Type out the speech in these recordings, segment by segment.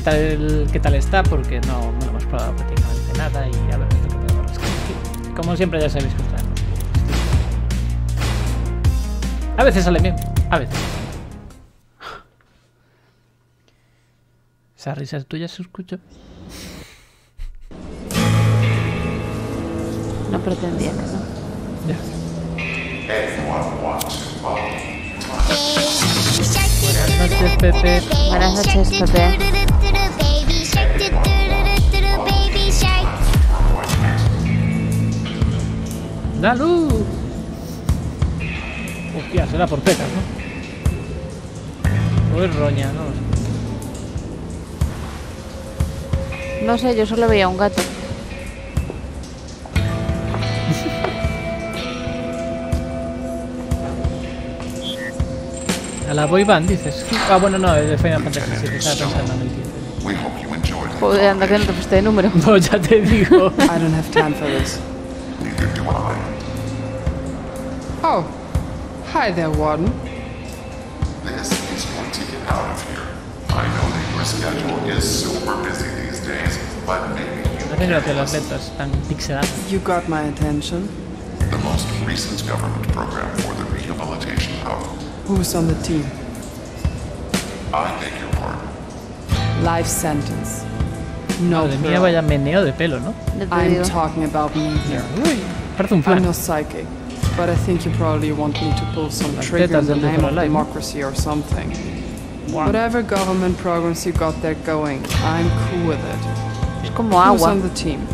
qué tal qué tal está, porque no, no lo hemos probado prácticamente nada y a ver qué podemos rascar aquí. Como siempre ya sabéis que traemos. A veces sale bien, a veces. Esa risa es tuya, se escucho. No pretendía que no. Ya. Buenas noches, Pepe. Buenas noches, Pepe. ¡Da luz! Hostia, será por pecas, ¿no? O es roña, no lo sé. No sé, yo solo veía un gato. A la boy band, dices. Ah, bueno, no, es de Final Fantasy VII, estaba pensando en el 15. We hope you enjoyed it. Joder, anda que no te puse de número. No, ya te digo. I don't have time for this. Hi there, Warden. This is going to get out of here. I know that your schedule is super busy these days, but maybe you No tengo gracia las letras tan pixeladas. You got my attention. the most recent government program for the rehabilitation of. Who's on the team? I beg your pardon. Life sentence. No, Madre mía, vaya meneo de pelo, ¿no? I'm talking about me here. Uy, parece un I'm flan. no psychic, but I think you probably want me to pull some Las trigger in the name of democracy or something. Guau. Whatever government programs you got there going, I'm cool with it. Es como Who's agua. on the team?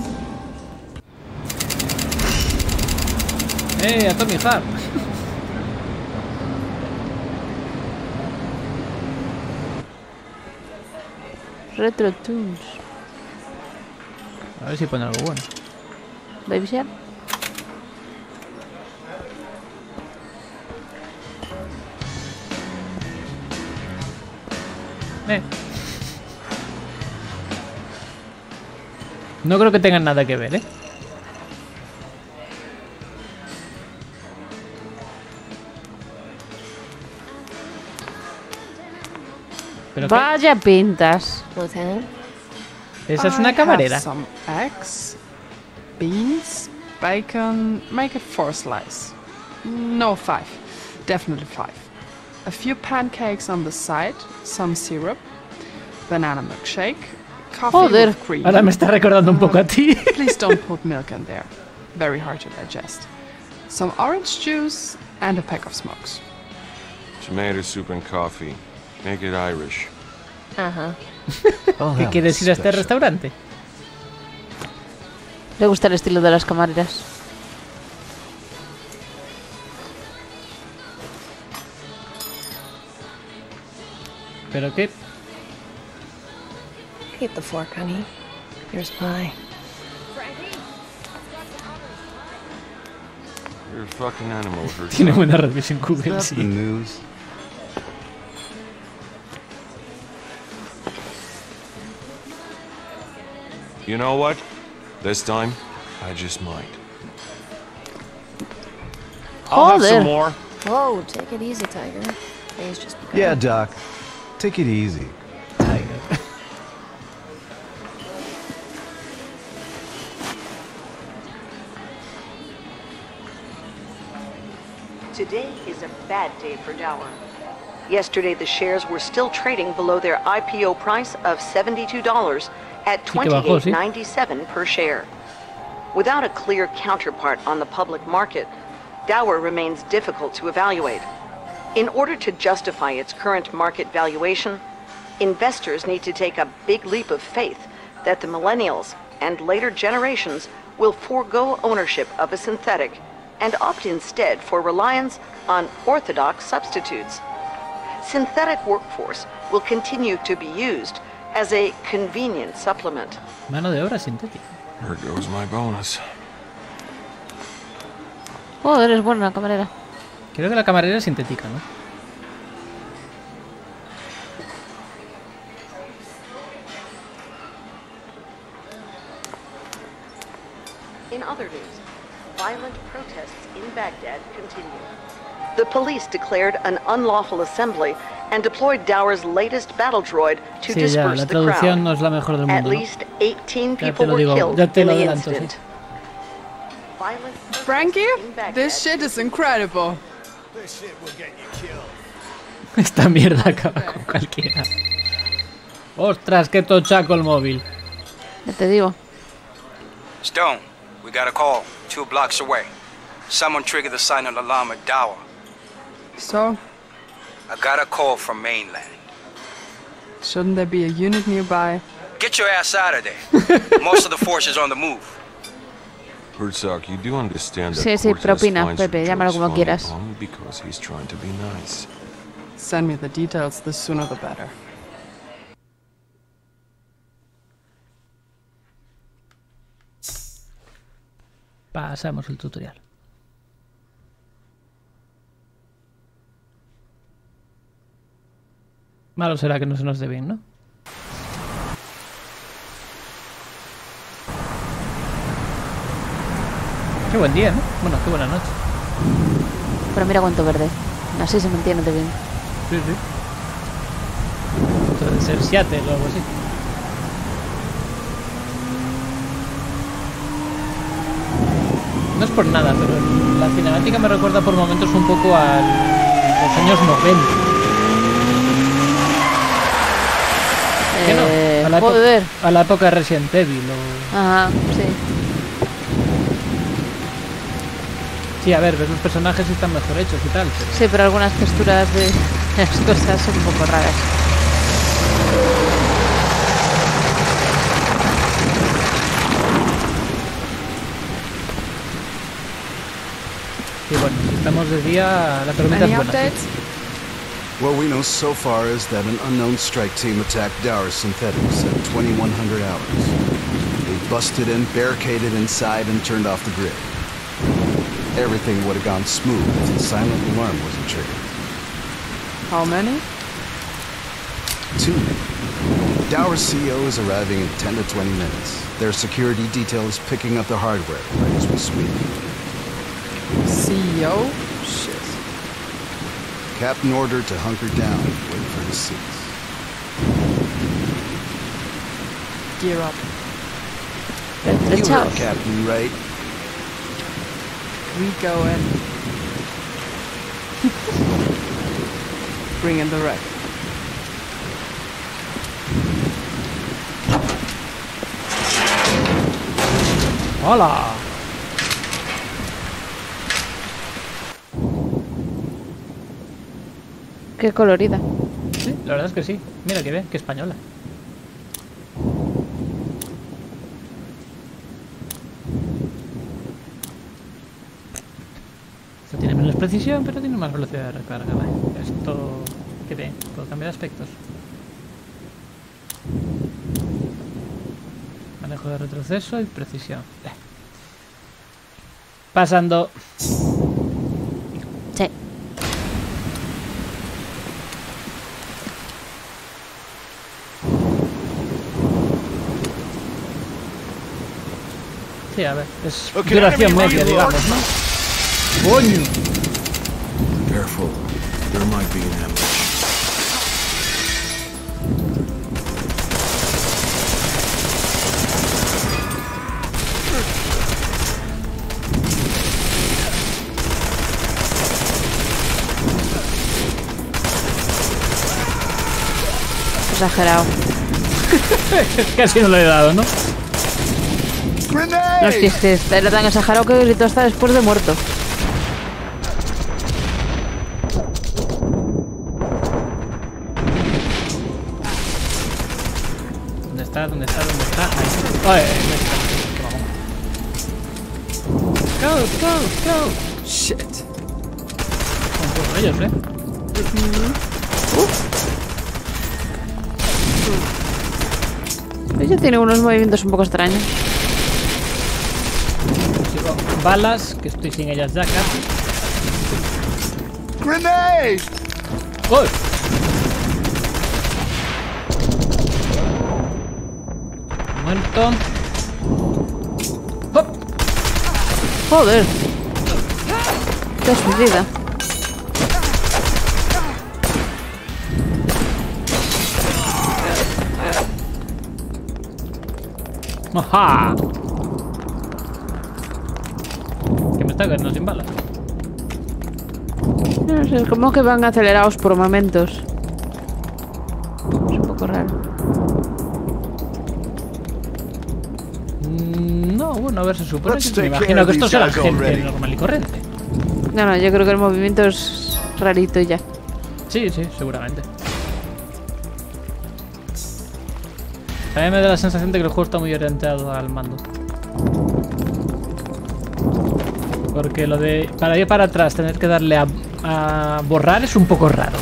¡Eh, Atomic Heart! Retro Tunes. A ver si pone algo bueno. Baby Shark. No creo que tengan nada que ver, ¿eh? ¿Pero qué? Vaya pintas. Lieutenant? ¿Esa es una camarera? Some eggs, beans, bacon. Make it four slice. No, five. Definitely five. A few pancakes on the side, some syrup, banana milkshake, Joder. Ahora me está recordando un poco a ti. Please don't put milk in there. Very hard to digest. Some orange juice and a pack of smokes. Tomato soup and coffee. Make it Irish. Uh-huh. ¿Qué quieres ir a este restaurante? Le gusta el estilo de las camareras. ¿Pero qué? Keep the fork, honey. Here's pie. You're a fucking animal, her Tiene buena reviews en Google, sí. news. You know what? This time, I just might. I'll have Joder. some more. Whoa, take it easy, Tiger. Day's just begun. Yeah, Doc. Take it easy. Bad day for Dower. Yesterday, the shares were still trading below their IPO price of $72 at Sí que bajó, sí. $28.97 per share. Without a clear counterpart on the public market, Dower remains difficult to evaluate. In order to justify its current market valuation, investors need to take a big leap of faith that the millennials and later generations will forego ownership of a synthetic and opt instead for reliance on orthodox substitutes. Synthetic workforce will continue to be used as a convenient supplement. Mano de obra sintética. There goes my bonus. Oh, eres buena, camarera. Creo que la camarera es sintética, ¿no? In other news, violent protests in Baghdad continue. The police declared an unlawful assembly and deployed Dower's latest battle droid to Sí, ya, disperse la the crowd. no es la mejor del At mundo. ¿no? least 18 Ya te people were digo, killed ya in the adelanto, sí. incident. Violent protests Frankie, in Baghdad this shit is incredible. Esta mierda acaba con cualquiera. Ostras, qué tochaco el móvil. Ya te digo. Stone, we got a call, two blocks away. Someone triggered the silent alarm at Dower. So, I got a call from mainland. shouldn't there be a unit nearby? Get your ass out of there. Most of the force is on the move. Herzog, you do understand that Sí, sí, Cortez propina, finds Pepe, llámalo como quieras. Because he's trying to be nice. Send me the details, the sooner the better. Pasamos el tutorial. Malo será que no se nos dé bien, ¿no? Qué buen día, ¿no? Bueno, qué buena noche. Pero mira cuánto verde. Así se mantiene de bien. Sí, sí. Esto debe ser Seattle o algo así. No es por nada, pero la cinemática me recuerda por momentos un poco a los años 90. ¿Qué no? Eh, A la, época- joder. a la época de Resident Evil. o- Ajá, sí. Sí, a ver, ves los personajes y están mejor hechos y tal. pero- Sí, pero algunas texturas de las cosas son un poco raras. Sí, bueno, si estamos de día, la tormenta es buena. What we know so far is that an unknown strike team attacked Dower Synthetics at 2100 hours. They busted in, barricaded inside, and turned off the grid. Everything would have gone smooth if the silent alarm wasn't triggered. How many? Two. Dower CEO is arriving in 10 to 20 minutes. Their security detail is picking up the hardware right as we speak. CEO? Shit. Captain ordered to hunker down and wait for his seats. Gear up. You Estrechaos. heard Captain, right? We go in. Bring in the wreck. ¡Hola! Qué colorida. Sí, la verdad es que sí. Mira que bien, qué española. Esto tiene menos precisión, pero tiene más velocidad de recarga. vale. Esto... ¿Qué bien? Puedo cambiar aspectos. Manejo de retroceso y precisión. Pasando. Sí, a ver, es duración media, digamos, ¿no? ¡Coño! Careful. There might be an ambush. Exagerado. Casi no lo he dado, ¿no? No, es que, es que era tan exagerado que gritó hasta después de muerto. ¿Dónde está? ¿Dónde está? ¿Dónde está? Ahí. Ay, ahí está. Go, go, go. Shit. Son todos ellos, ¿eh? Ella tiene unos movimientos un poco extraños. Balas, que estoy sin ellas ya casi. Grenade! ¡Uy! Muerto. ¡Hop! Joder. Qué suicida. ¡Ajá! Que me está quedando sin balas. No sé, es como que van acelerados por momentos. Es un poco raro. Mm, No, bueno, a ver, se supone que me imagino que esto será gente normal y corriente. No, no, yo creo que el movimiento es rarito y ya. Sí, sí, seguramente. A mí me da la sensación de que el juego está muy orientado al mando. Porque lo de para ir para atrás tener que darle a, a borrar es un poco raro.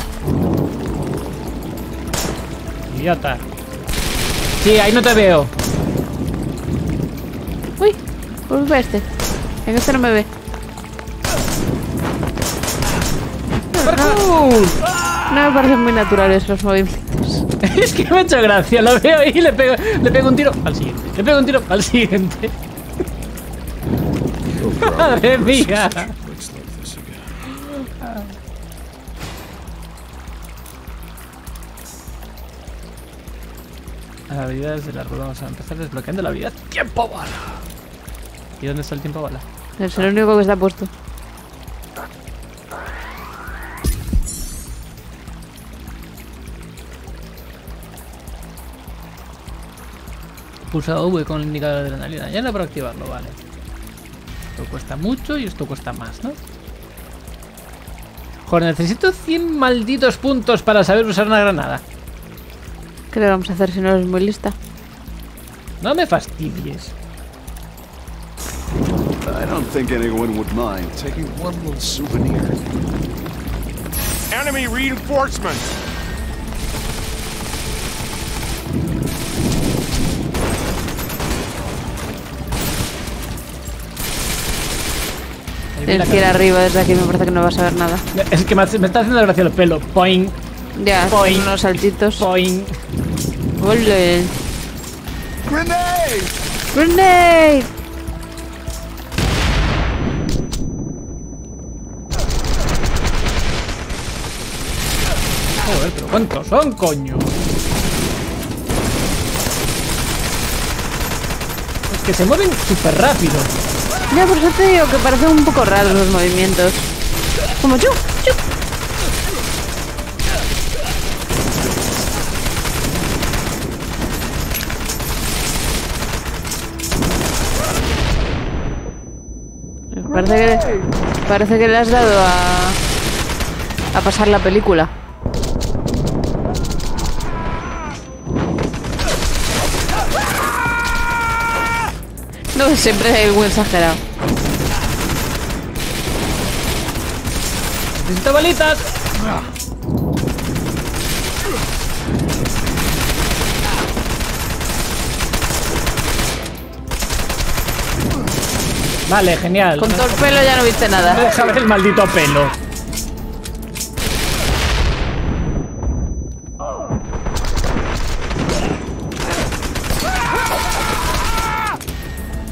Idiota. Sí, ahí no te veo. Uy, pues ve este. En este no me ve. ¡Parkour! No me parecen muy naturales los movimientos. es que me ha hecho gracia, lo veo ahí y le pego, le pego un tiro al siguiente. Le pego un tiro al siguiente. Madre mía. Habilidades del árbol. Vamos a empezar desbloqueando la habilidad Tiempo Bala. ¿Y dónde está el tiempo bala? Es el único que está puesto. Pulsado V con el indicador de adrenalina. Ya no para activarlo, vale. Esto cuesta mucho y esto cuesta más, ¿no? Joder, necesito 100 malditos puntos para saber usar una granada. ¿Qué le vamos a hacer si no eres muy lista? No me fastidies. I don't think anyone would mind taking one little souvenir. Enemy reinforcements! Tienes que ir arriba desde aquí, me parece que no vas a ver nada. Es que me está haciendo gracia el pelo. Poing, Ya, Poing. unos saltitos. poing. Ole. Grenade! ¡Grenade! Joder, pero ¿cuántos son, coño? Es que se mueven súper rápido. Ya, por eso te digo que parecen un poco raros los movimientos. Como yo, yo. Parece que, parece que le has dado a, a pasar la película. Siempre hay algo exagerado. Necesito balitas. Vale, genial. Con todo el pelo ya no viste nada. Deja ver el maldito pelo.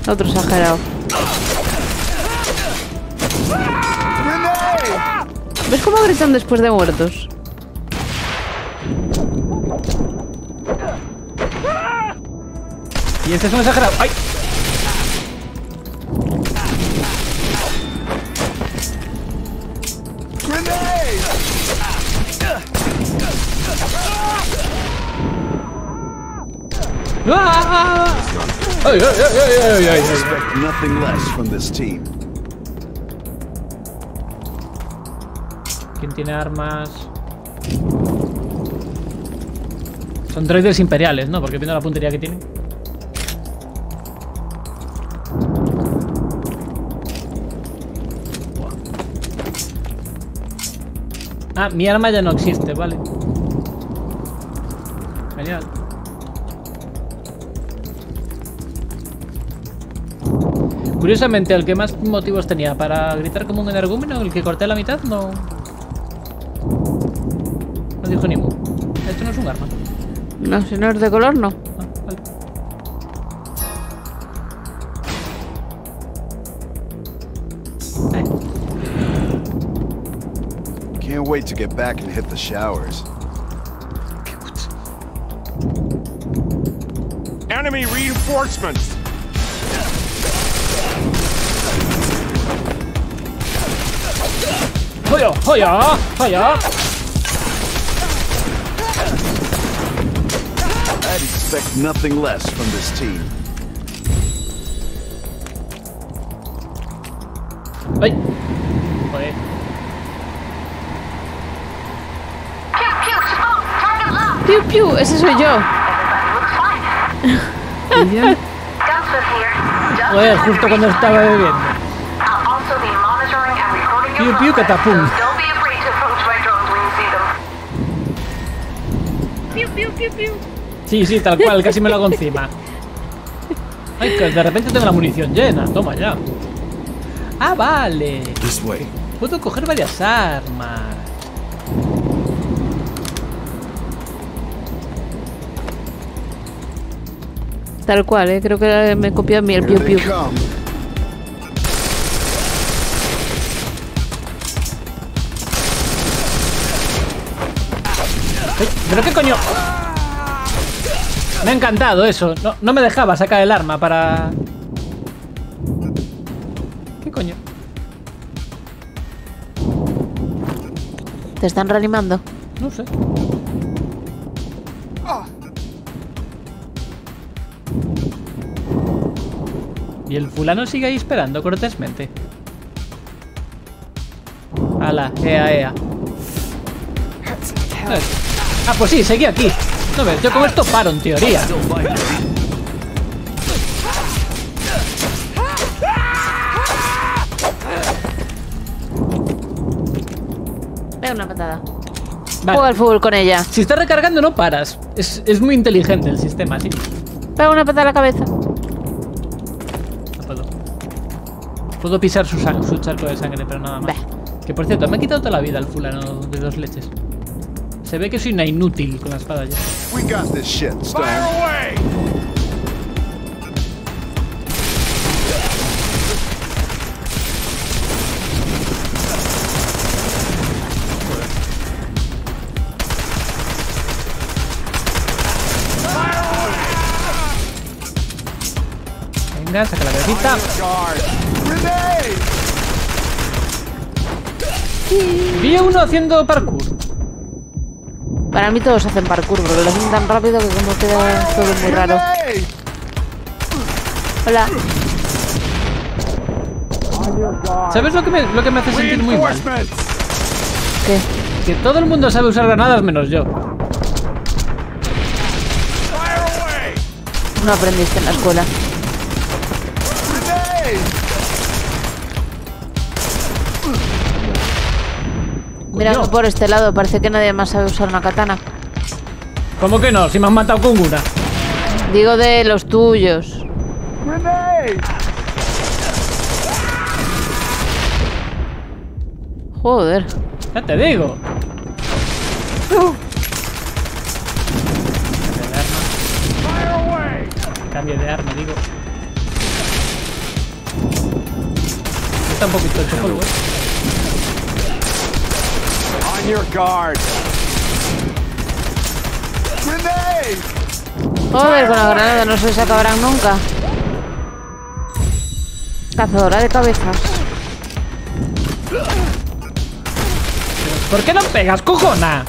Otro exagerado. ¿Ves cómo gritan después de muertos? Y este es un exagerado. ¡Ay! ¡Ay, ay, ay, ay, ay, ay, ay! Expect nothing less from this team. ¿Quién tiene armas? Son droides imperiales, ¿no? Porque viendo la puntería que tienen. Ah, mi arma ya no existe, vale. Genial. Curiosamente, el que más motivos tenía para gritar como un energúmeno, el que corté a la mitad, no... No dijo ni mu. Esto no es un arma. No, si no es de color, no. Ah, vale. Eh, Can't wait to get back and hit the showers. Enemy reinforcements! ¡Hoya! ¡Hoya! ¡Hoya! I'd expect nothing less from this team. ¡Ay! Joder. ¡Piu, piu! Ese soy yo. Joder, justo cuando estaba bebiendo. Piu, piu, catapum. Sí, sí, tal cual, casi me lo hago encima. Ay, que de repente tengo la munición llena. Toma ya. Ah, vale. This way. Puedo coger varias armas. Tal cual, ¿eh? Creo que me copió a mí el piu, piu. ¿Pero qué coño? Me ha encantado eso. No, no me dejaba sacar el arma para... ¿Qué coño? Te están reanimando. No sé. Y el fulano sigue ahí esperando cortésmente. Ala, ea, ea. Ah, pues sí, seguí aquí. No ves, yo con esto paro en teoría. Pega una patada. Vale. Juega al fútbol con ella. Si estás recargando no paras. Es, es muy inteligente el sistema, sí. Pega una patada a la cabeza. No puedo. Puedo pisar su, su charco de sangre, pero nada más. Que por cierto, me ha quitado toda la vida el fulano de dos leches. Se ve que soy una inútil con la espada ya. We got this shit, Stone. away! Venga, saca la cabecita. Vi a uno haciendo parkour. Para mí todos hacen parkour, porque lo hacen tan rápido que como queda todo muy raro. Hola. ¿Sabes lo que me, lo que me hace sentir muy mal? ¿Qué? Que todo el mundo sabe usar granadas menos yo. No aprendiste en la escuela. Mira Coño. por este lado, parece que nadie más sabe usar una katana. ¿Cómo que no? Si me han matado con una. Digo de los tuyos. Joder. Ya te digo. Cambio de arma. Cambio de arma, digo. Está un poquito hecho polvo, ¿eh? On your guard. Joder, con la granada no se acabarán nunca. Cazadora de cabezas. ¿Por qué no pegas, cojona?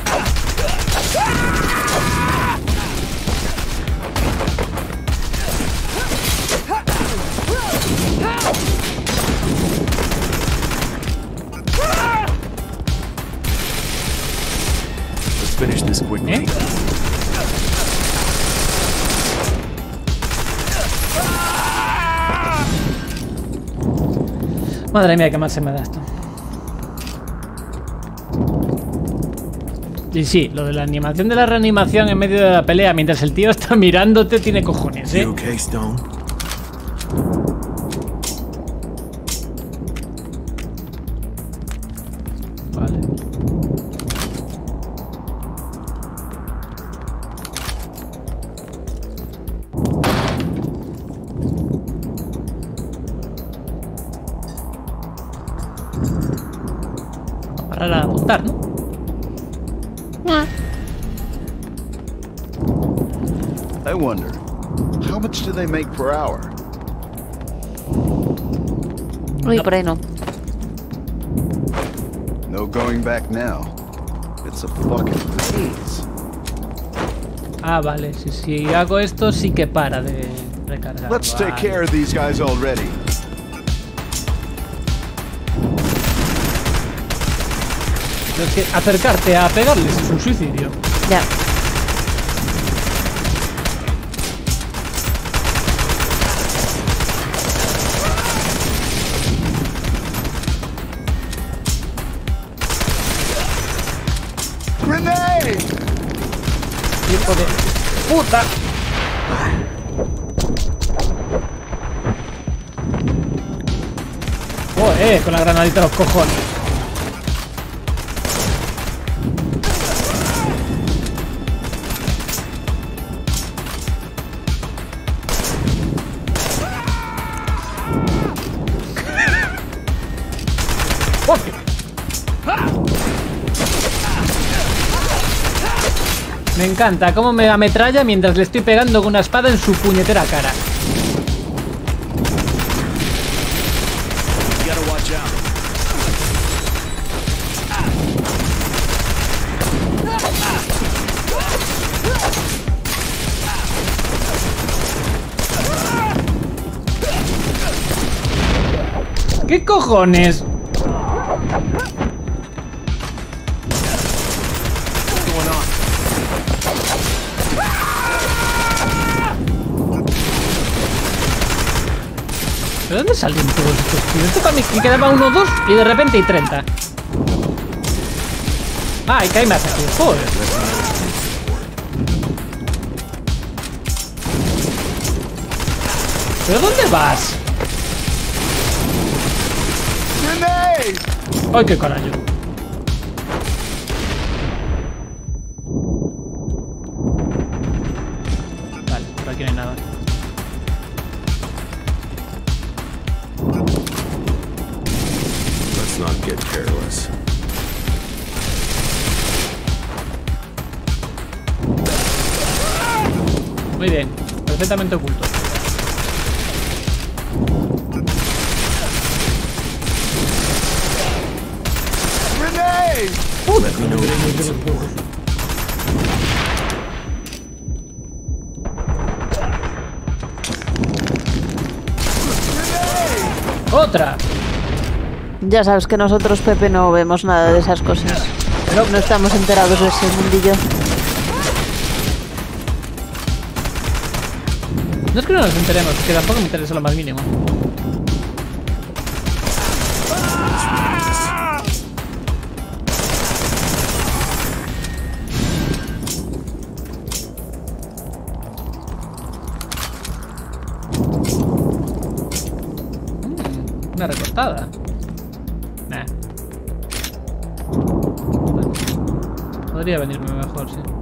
¿eh? Madre mía, qué mal se me da esto. Y sí, lo de la animación de la reanimación en medio de la pelea mientras el tío está mirándote tiene cojones, ¿eh? Per hour? Uy, por ahí no. No going back now. It's a fucking disease. Ah, vale. Si, si hago esto, sí que para de recargar. Let's take Vale. care of these guys already. Es que acercarte a pegarles es un suicidio. Ya. Grenade! Oh, eh, con la granadita los cojones. Encanta cómo me ametralla mientras le estoy pegando con una espada en su puñetera cara. ¿Qué cojones? Dónde salen todos estos tíos? Esto mí que quedaba uno, dos y de repente hay 30. Ah, y que hay más aquí. Joder. ¿Pero dónde vas? ¡Ay, qué carajo! Perfectamente oculto. ¡Otra! Ya sabes que nosotros, Pepe, no vemos nada de esas cosas. No estamos enterados de ese mundillo. No es que no nos enteremos, que tampoco me interesa lo más mínimo. Mm, Una recortada. Nah. Podría venirme mejor, sí.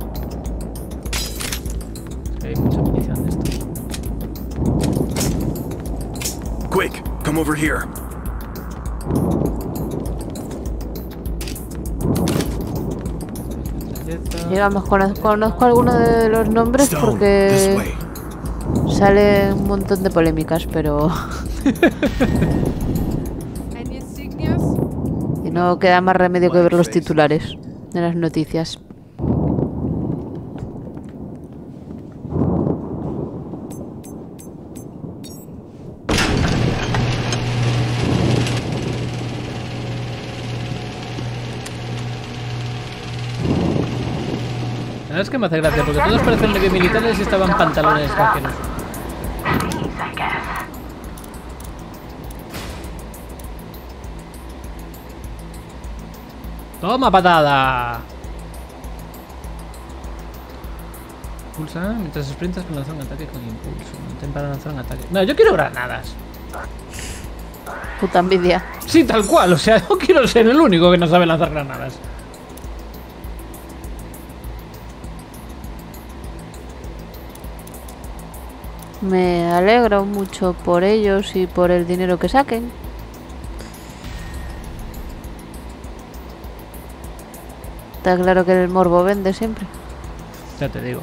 Over here. Lo mejor conozco, conozco alguno de los nombres porque sale un montón de polémicas, pero y no queda más remedio que ver los titulares de las noticias. que me hace gracia, porque todos parecen medio militares y estaban pantalones vaqueros. ¡Toma patada! Pulsa mientras sprintas para lanzar un ataque con impulso. Mantén para lanzar un ataque. No, yo quiero granadas. Puta envidia. Sí, tal cual. O sea, yo quiero ser el único que no sabe lanzar granadas. Me alegro mucho por ellos y por el dinero que saquen. Está claro que el morbo vende siempre. Ya te digo.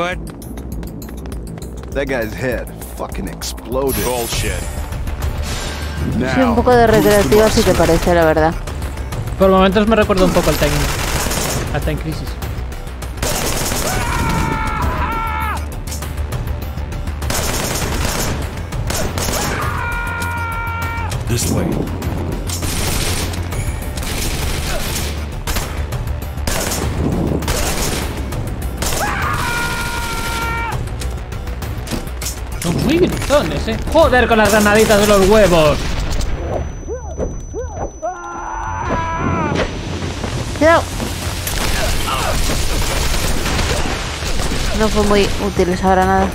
What? That guy's head fucking exploded. Bullshit. Sí, un poco de recreativa sí que parece, la verdad. Por momentos me recuerda un poco al Time, al Time Crisis. This way. Eh. Joder con las granaditas de los huevos. No fue muy útil esa granada.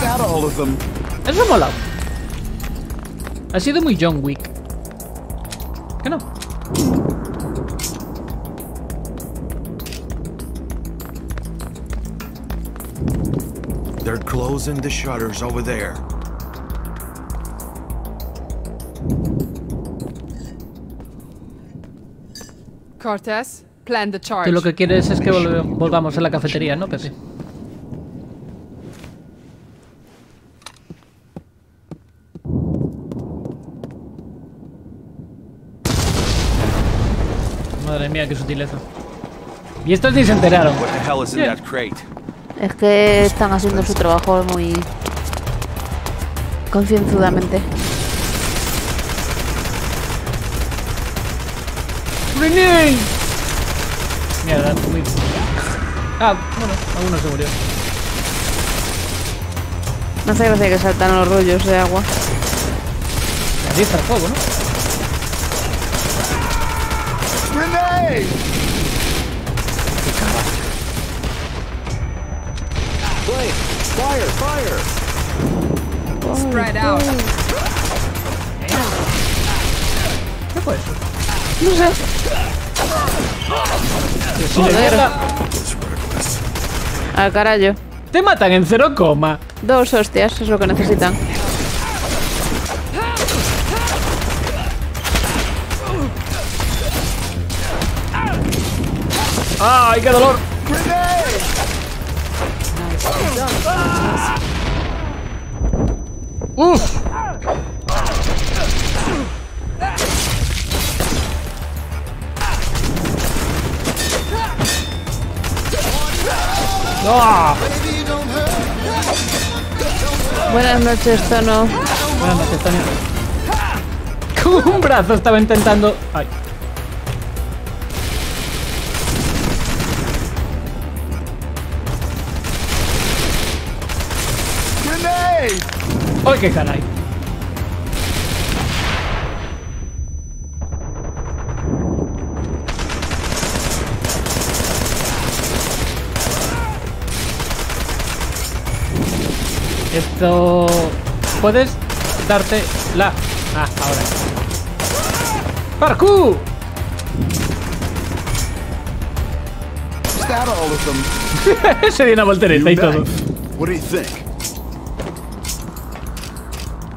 That all of them? Eso ha molado. Ha sido muy John Wick. ¿Qué no? They're closing the shutters over there. Cortez, plan the charge. Tú lo que quieres es que volve- volvamos a la cafetería, ¿no, Pepe? Madre mía, qué sutileza. Y estos ni se enteraron. What the hell is in Yeah. that crate? Es que están haciendo su trabajo muy concienzudamente. ¡Grenade! Mierda, muy... Ah, bueno, alguno se murió. No hace gracia que saltan los rollos de agua. Ahí está el fuego, ¿no? Grenade! Fire! Fire! Spread out. ¿Qué fue eso? No sé. Joder. Al carajo. Te matan en cero coma. Dos hostias es lo que necesitan. ¡Ay, qué dolor! ¡Uf! Buenas noches, Tono. Buenas noches, Tony. Con un brazo estaba intentando... ¡Ay! Grenade! ¡Ay, qué caray! Esto... Puedes darte la... Ah, ahora. ¡Parkour! Se dio una voltereta y todo.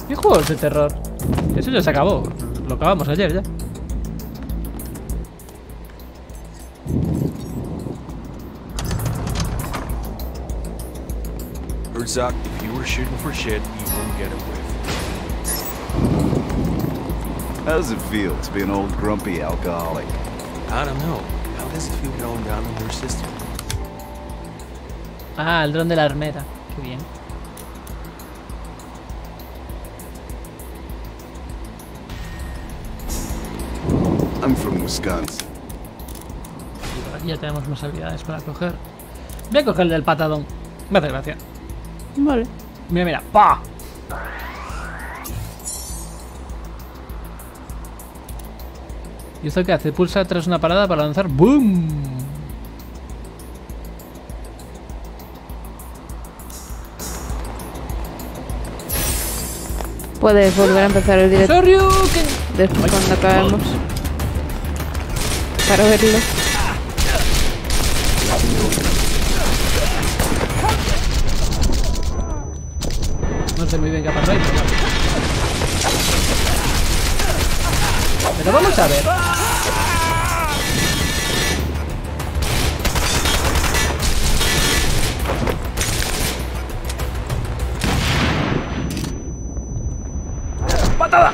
¿Qué juegos de terror? Eso ya se acabó. Lo acabamos ayer ya. Herzog, for shit, you wouldn't get it with. How does it feel to be an old grumpy alcoholic? I don't know. How does it feel going down on your system? Ah, el dron de la armera. Qué bien. I'm from Wisconsin. Ya tenemos más habilidades para coger. Voy a coger el del patadón. Me hace gracia. Vale. Mira, mira. ¡Pa! ¿Y esto qué hace? Pulsa tras una parada para lanzar ¡Boom! Puedes volver a empezar el directo después cuando acabemos. Para verlo. Sé muy bien qué ha pasado ahí, pero vale. Pero vamos a ver. ¡Patada!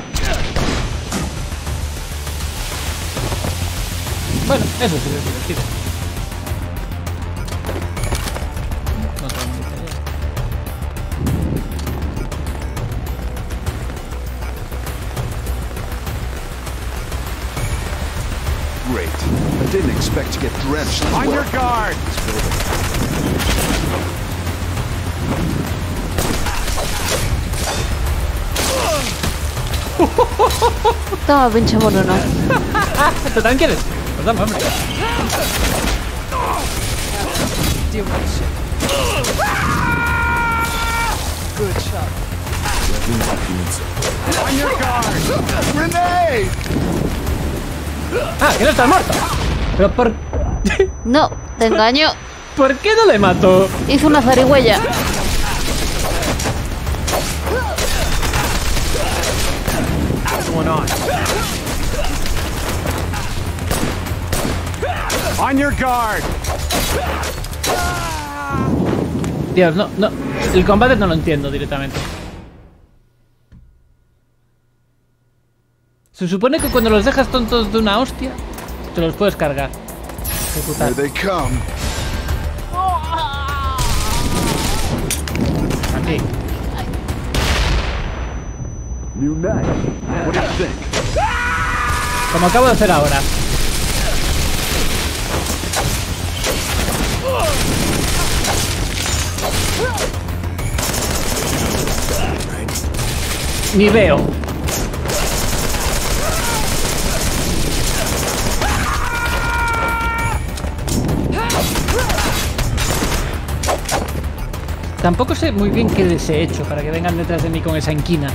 Bueno, eso sí es divertido. Expect to get drenched. On your guard! Toma, pinche mono, no. ¿Tú también quieres? Pues dame, hombre. Deal with this shit. Good shot. On your guard! Grenade! Ah, que no estás muerto. Pero por... No, te engaño. ¿Por qué no le mato? Hizo una zarigüeya. What's going on? On your guard! Dios, no, no. El combate no lo entiendo directamente. Se supone que cuando los dejas tontos de una hostia, te los puedes cargar. Ejecutar. Here they come. Aquí. New night. What do you think? Como acabo de hacer ahora. Ni veo. Tampoco sé muy bien qué les he hecho para que vengan detrás de mí con esa inquina.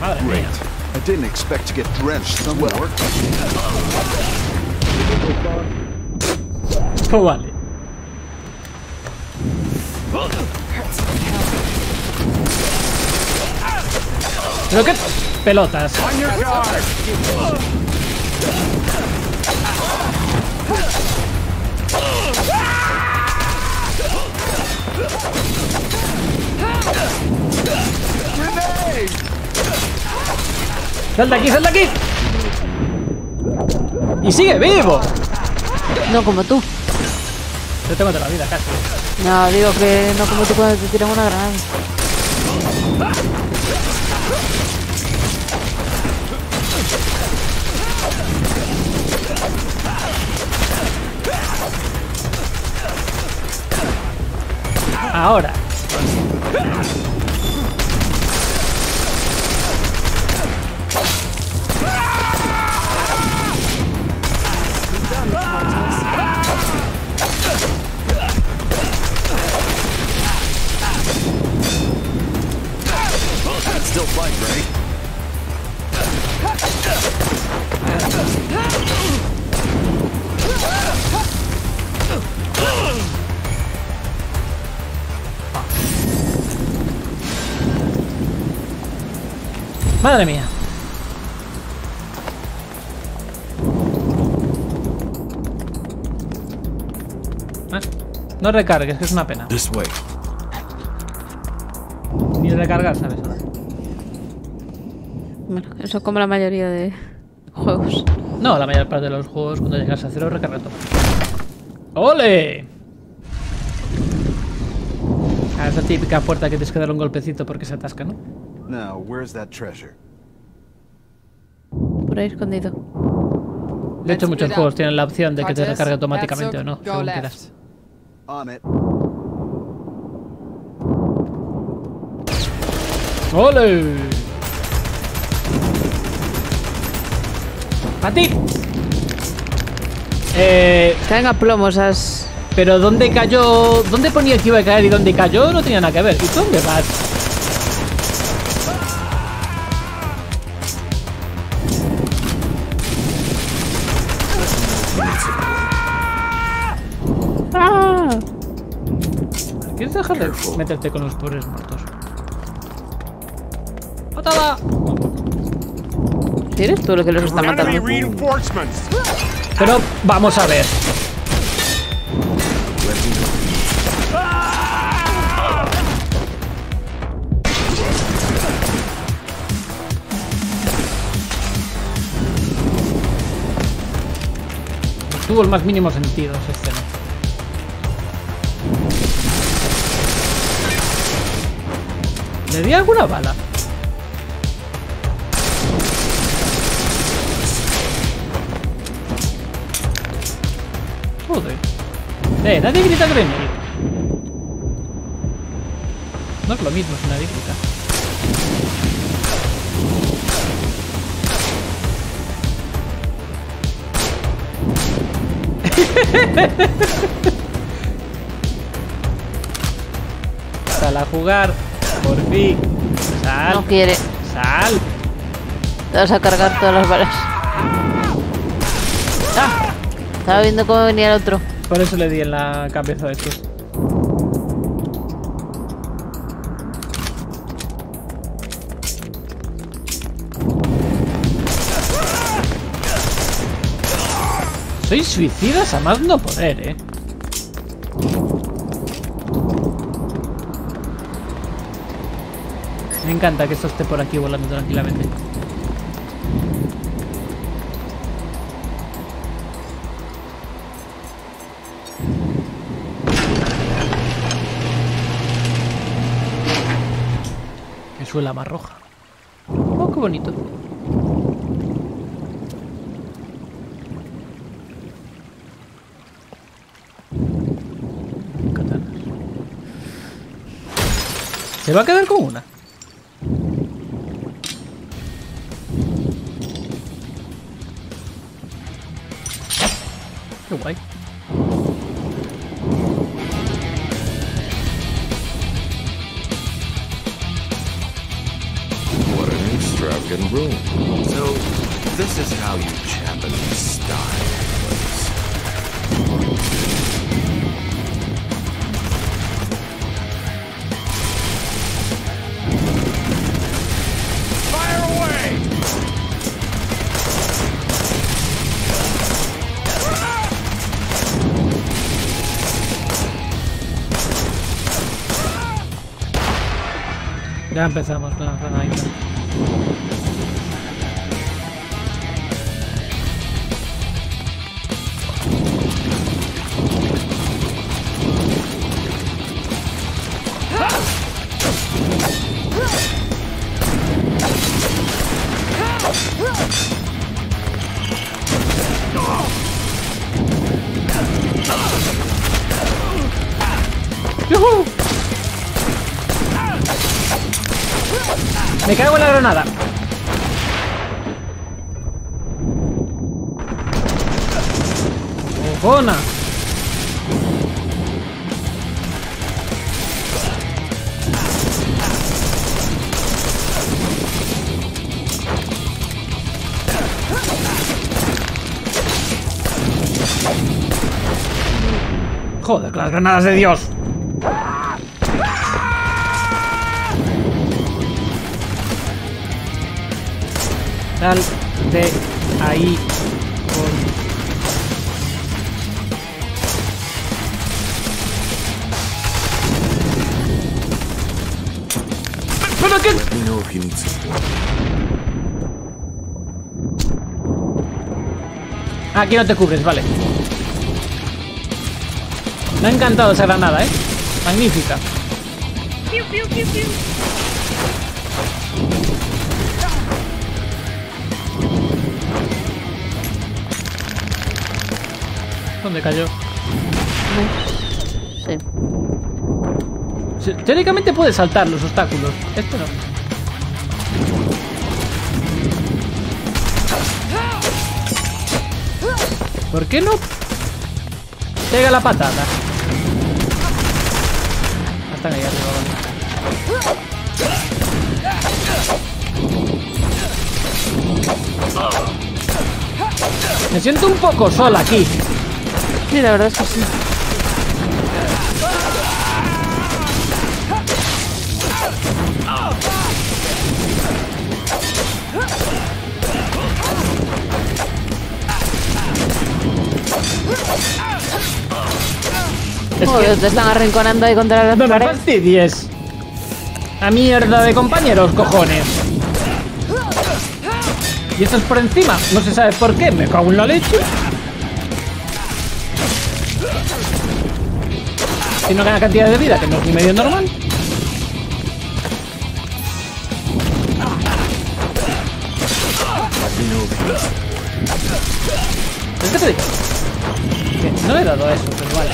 Madre mía. I didn't expect to get drenched as well. Vale. Pero qué pelotas. ¡Sal de aquí, sal de aquí! ¡Y sigue vivo! No como tú. Yo tengo toda la vida casi. No, digo que no como tú cuando te tiran una granada. Ahora. No recargues, que es una pena. This way. Ni recargar, ¿sabes? Bueno, eso como la mayoría de juegos. No, la mayor parte de los juegos cuando llegas a cero recarga todo. ¡Ole! Ah, esa típica puerta que tienes que dar un golpecito porque se atasca, ¿no? Now, where's that treasure? Por ahí escondido. De hecho, muchos juegos tienen la opción de que te recargue automáticamente o no, según quieras. On it. ¡Ole! ¡A ti! Eh, Caen a plomo esas. pero ¿dónde cayó? ¿Dónde ponía que iba a caer y dónde cayó? No tenía nada que ver. ¿Y tú dónde vas? ¿Quieres dejar de meterte con los pobres muertos? ¡Mátala! ¿Eres tú lo que los está matando? Pero vamos a ver. No tuvo el más mínimo sentido esa escena. ¿Le di alguna bala? Joder. Eh, nadie grita Grenade. No es lo mismo si nadie grita. Sal a jugar. Por fin. Sal. No quiere. Sal. Te vas a cargar todas las balas. Ah, Estaba viendo cómo venía el otro. Por eso le di en la cabeza a estos. Sois suicidas a más no poder, eh. Me encanta que esto esté por aquí volando tranquilamente. Que suela más roja. Oh, qué bonito. Se va a quedar con una. Ya empezamos con Joder, las granadas de Dios. Sal de ahí. support. Aquí no te cubres, vale. Me ha encantado esa granada, ¿eh? Magnífica. ¿Dónde cayó? Sí. Sí, Teóricamente puedes saltar los obstáculos. Este no. ¿Por qué no? Pega la patada. Me siento un poco sola aquí. Sí, la verdad es que sí. Joder, te están arrinconando ahí contra las No me paredes. fastidies. A mierda de compañeros, cojones. Y esto es por encima. No se sabe por qué. Me cago en la leche. Tiene una cantidad de vida que no es ni medio normal. Let me know if you need support. Es que te digo. Que no he dado eso, pero vale.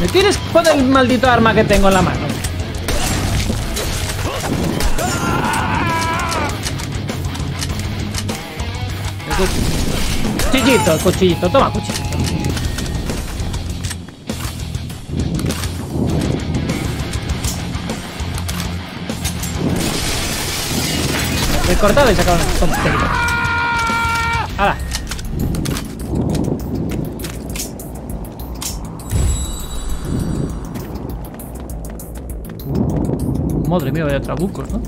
¿Me quieres poner el maldito arma que tengo en la mano? Cuchillito, cuchillito, toma cuchillito. He cortado y sacado un tonterito. Madre mía, vaya trabucos, ¿no?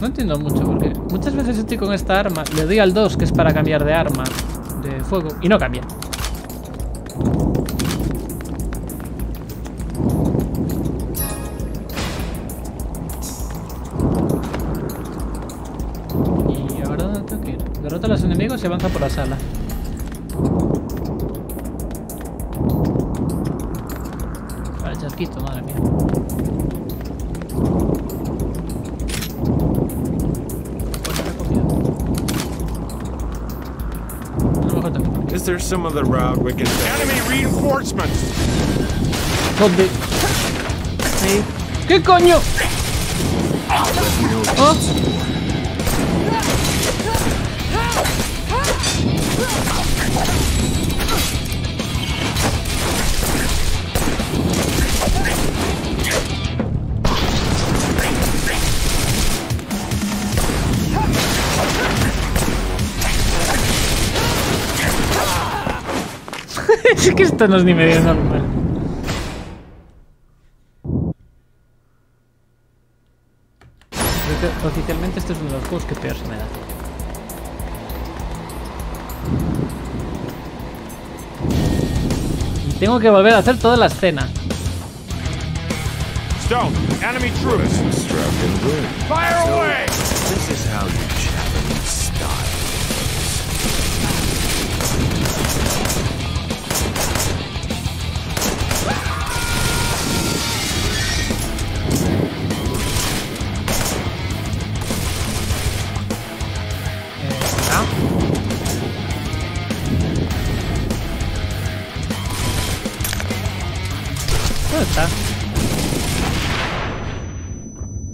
No entiendo mucho porque muchas veces estoy con esta arma, le doy al 2 que es para cambiar de arma de fuego y no cambia. Los enemigos y avanza por la sala. Vale, chasquito, madre mía. También. Is there some other route we can take? Enemy reinforcements! ¿Qué coño? Oh. es que esto no es ni medio normal. Tengo que volver a hacer toda la escena. Stone, enemy troops! Fire away! This is how you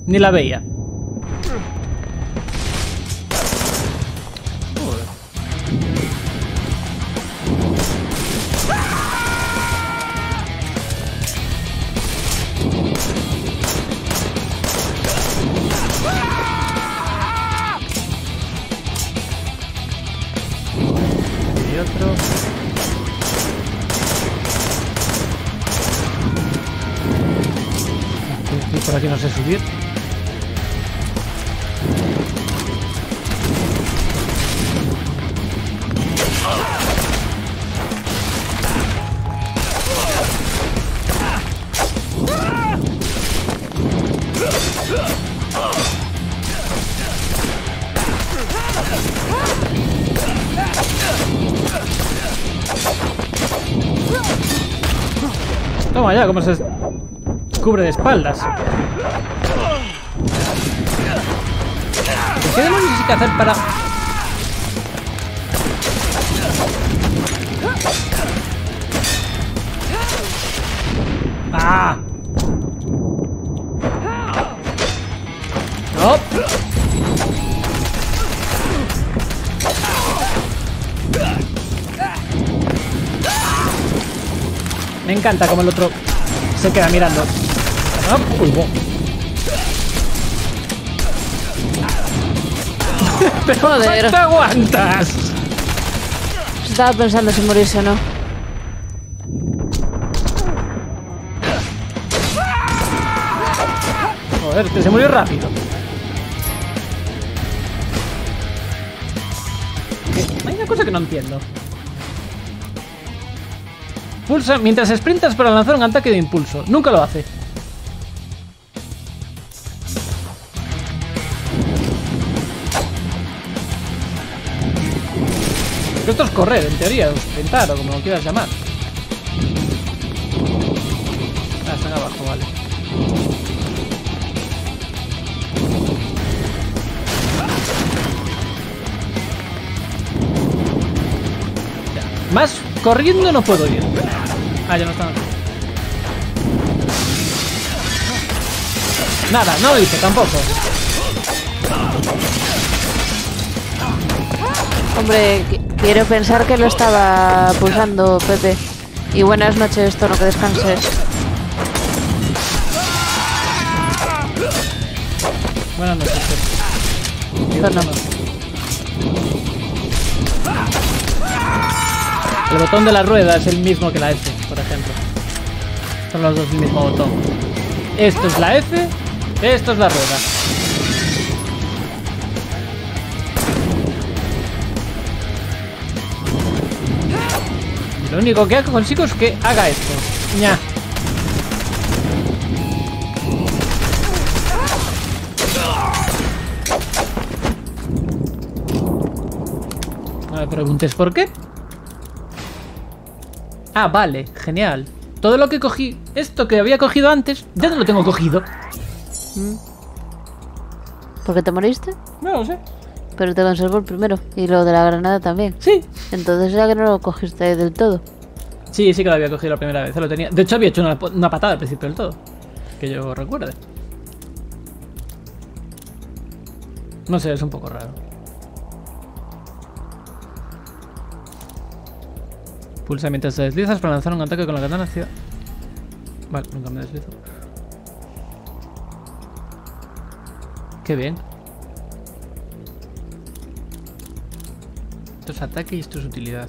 Ni la veía. Cómo se cubre de espaldas. ¿Qué demonios que hacer para...? ¡Ah! ¡No! Me encanta como el otro se queda mirando. Ah, uy, bo. Pero Joder. ¿cuánto aguantas? Estaba pensando si morirse o no. Joder, se murió rápido. ¿Qué? Hay una cosa que no entiendo. Mientras sprintas para lanzar un ataque de impulso. Nunca lo hace. Esto es correr, en teoría, o sprintar, o como lo quieras llamar. Corriendo no puedo ir. Ah, ya no están. Nada, no lo hice tampoco. Hombre, qui- quiero pensar que lo estaba pulsando Pepe. Y buenas noches, Toro, que descanses. Buenas noches. Pepe. Tono. Botón de la rueda es el mismo que la F, por ejemplo. Son los dos el mismo botón. Esto es la F, esto es la rueda. Lo único que consigo es que haga esto. Ña. No me preguntes por qué. Ah, vale, genial. Todo lo que cogí, esto que había cogido antes, ya no lo tengo cogido. ¿Por qué te moriste? No lo sé. Pero te conservo el primero. Y lo de la granada también. Sí. Entonces ya que no lo cogiste del todo. Sí, sí que lo había cogido la primera vez. Lo tenía. De hecho, había hecho una, una patada al principio del todo. Que yo recuerde. No sé, es un poco raro. Pulsa mientras te deslizas para lanzar un ataque con la katana hacia... Vale, nunca me deslizo. Qué bien. Esto es ataque y esto es utilidad.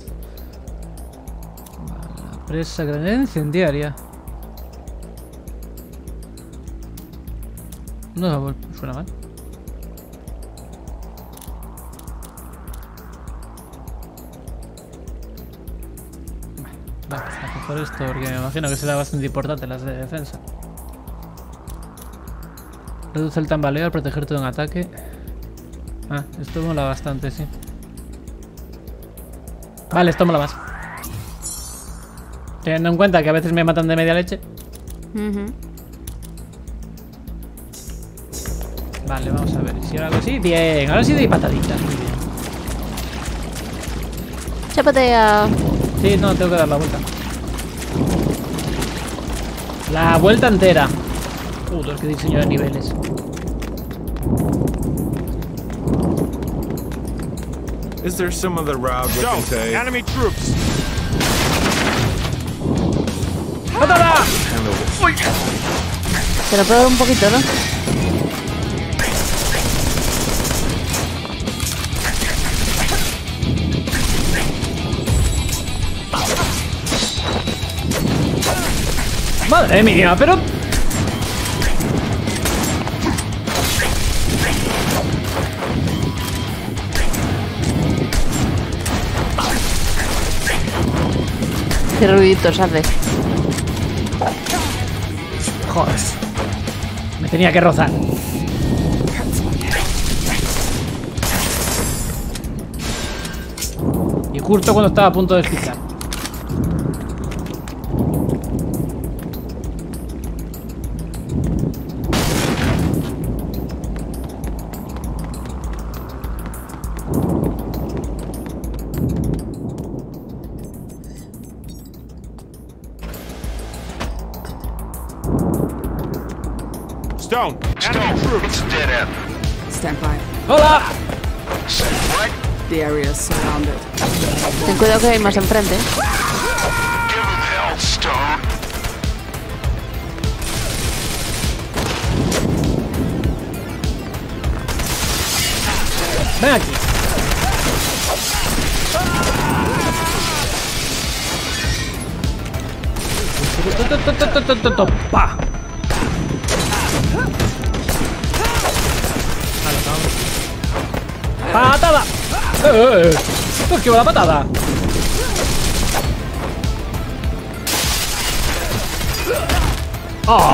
Vale, la presa granada incendiaria. No suena mal. Coger esto porque me imagino que será bastante importante las de defensa. Reduce el tambaleo al protegerte de un ataque. Ah, esto mola bastante, sí. Vale, esto mola más. Teniendo en cuenta que a veces me matan de media leche. Vale, vamos a ver. Si ahora hago así, bien. Ahora sí doy pataditas. Muy bien. Chapatea. Sí, no, tengo que dar la vuelta. La vuelta entera. Uh, es que diseño de niveles. Is there some other route we can take? Enemy troops! ¡Mátala! Se lo puedo dar un poquito, ¿no? Madre mía, pero... Qué ruiditos hace. Joder. Me tenía que rozar. Y justo cuando estaba a punto de escuchar. Hay más enfrente. Ven aquí. Pa. ¡Patada! ¡Eh! eh. ¡Esquiva la patada! ¡Oh!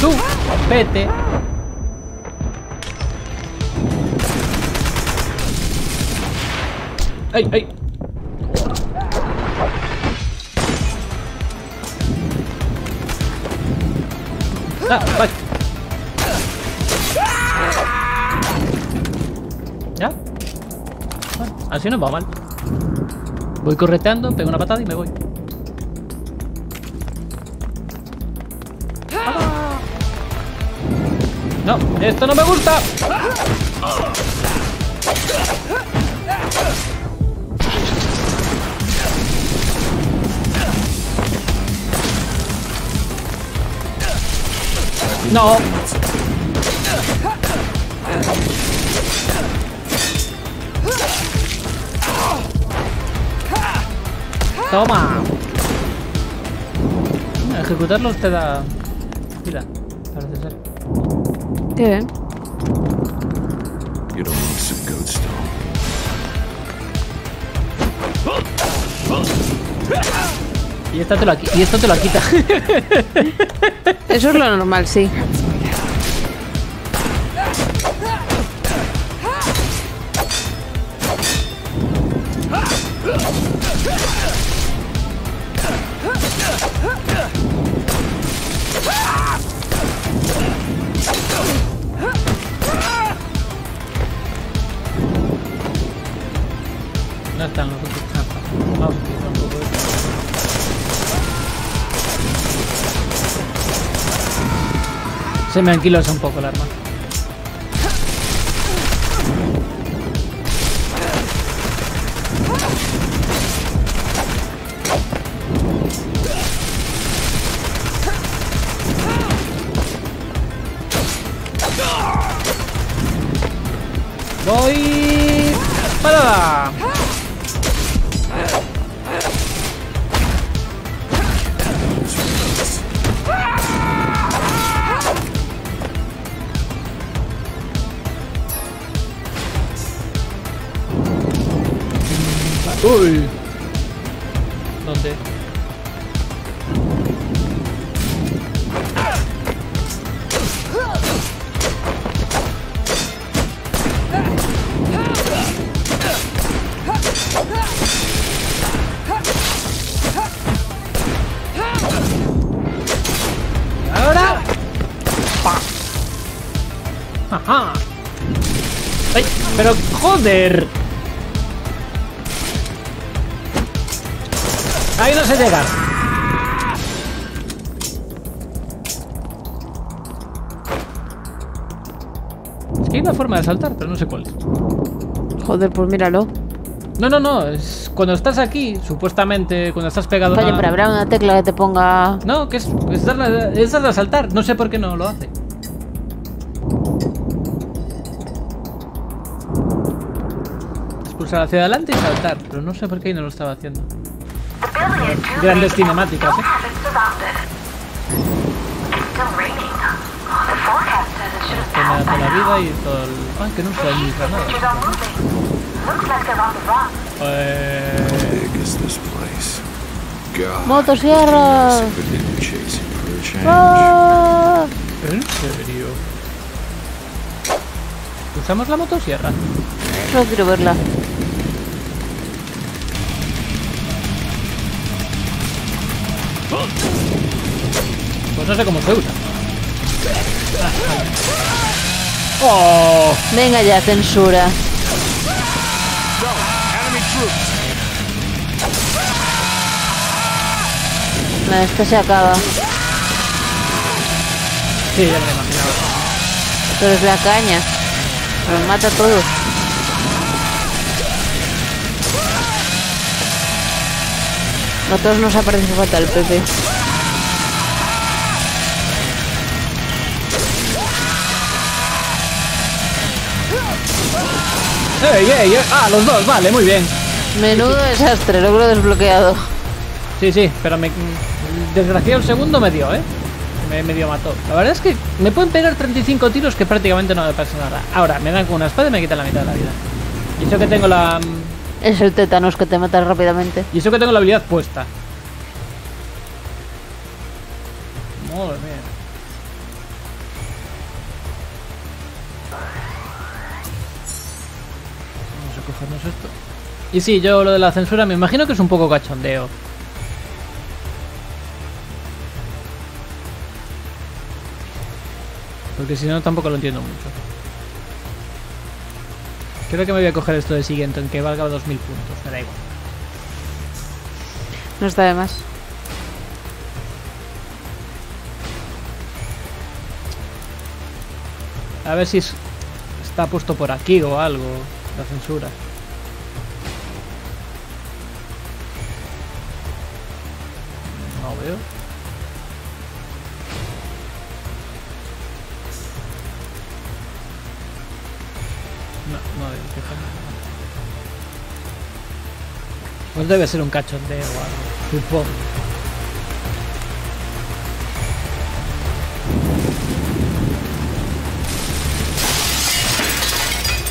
¡Tú! ¡Vete! ¡Ay, ay! Ah, vale. ¿Ya? Bueno, así no va mal. Voy correteando, pego una patada y me voy. No, esto no me gusta. No. Toma. Ejecutarlos te da vida, parece ser. Qué bien. You don't need some goat stone. Y, esta te lo, y esto te lo quita. Eso es lo normal, sí. Se me anquilosa un poco el arma. Joder. Ahí no se llega. Es que hay una forma de saltar, pero no sé cuál. Joder, pues míralo. No, no, no. Es cuando estás aquí, supuestamente, cuando estás pegado Oye, a... pero habrá una tecla que te ponga. No, que es, es, darle, es darle a saltar. No sé por qué no lo hace. Pulsar hacia adelante y saltar, pero no sé por qué ahí no lo estaba haciendo. Grandes cinemáticas, ¿eh? passed de by la vida y todo el... Ah, que no on the run. Eh, How big is this place? God. Motosierra. I could get chasing for a change. ¡Ah! ¿En serio? ¿Usamos la motosierra? No quiero verla. No sé cómo se usa. ¡Oh! Venga ya, censura. No, esto se acaba. Sí, ya me lo imaginaba. Pero es la caña. Nos mata a todos. A todos nos ha parecido fatal, Pepe. ¡Ey, ey, ey! ¡Ah, los dos! Vale, muy bien. Menudo desastre, logro desbloqueado. Sí, sí, pero me... Desgraciado el segundo me dio, ¿eh? Me medio mató. La verdad es que me pueden pegar 35 tiros que prácticamente no me pasa nada. Ahora, me dan con una espada y me quitan la mitad de la vida. Y eso que tengo la... Es el tétanos que te mata rápidamente. Y eso que tengo la habilidad puesta. Madre mía. Y sí, yo lo de la censura me imagino que es un poco cachondeo. Porque si no tampoco lo entiendo mucho. Creo que me voy a coger esto de siguiente, en que valga 2000 puntos, me da igual. No está de más. A ver si es- está puesto por aquí o algo, la censura. Veo. No, no fíjate. Pues debe ser un cachondeo o algo, supongo.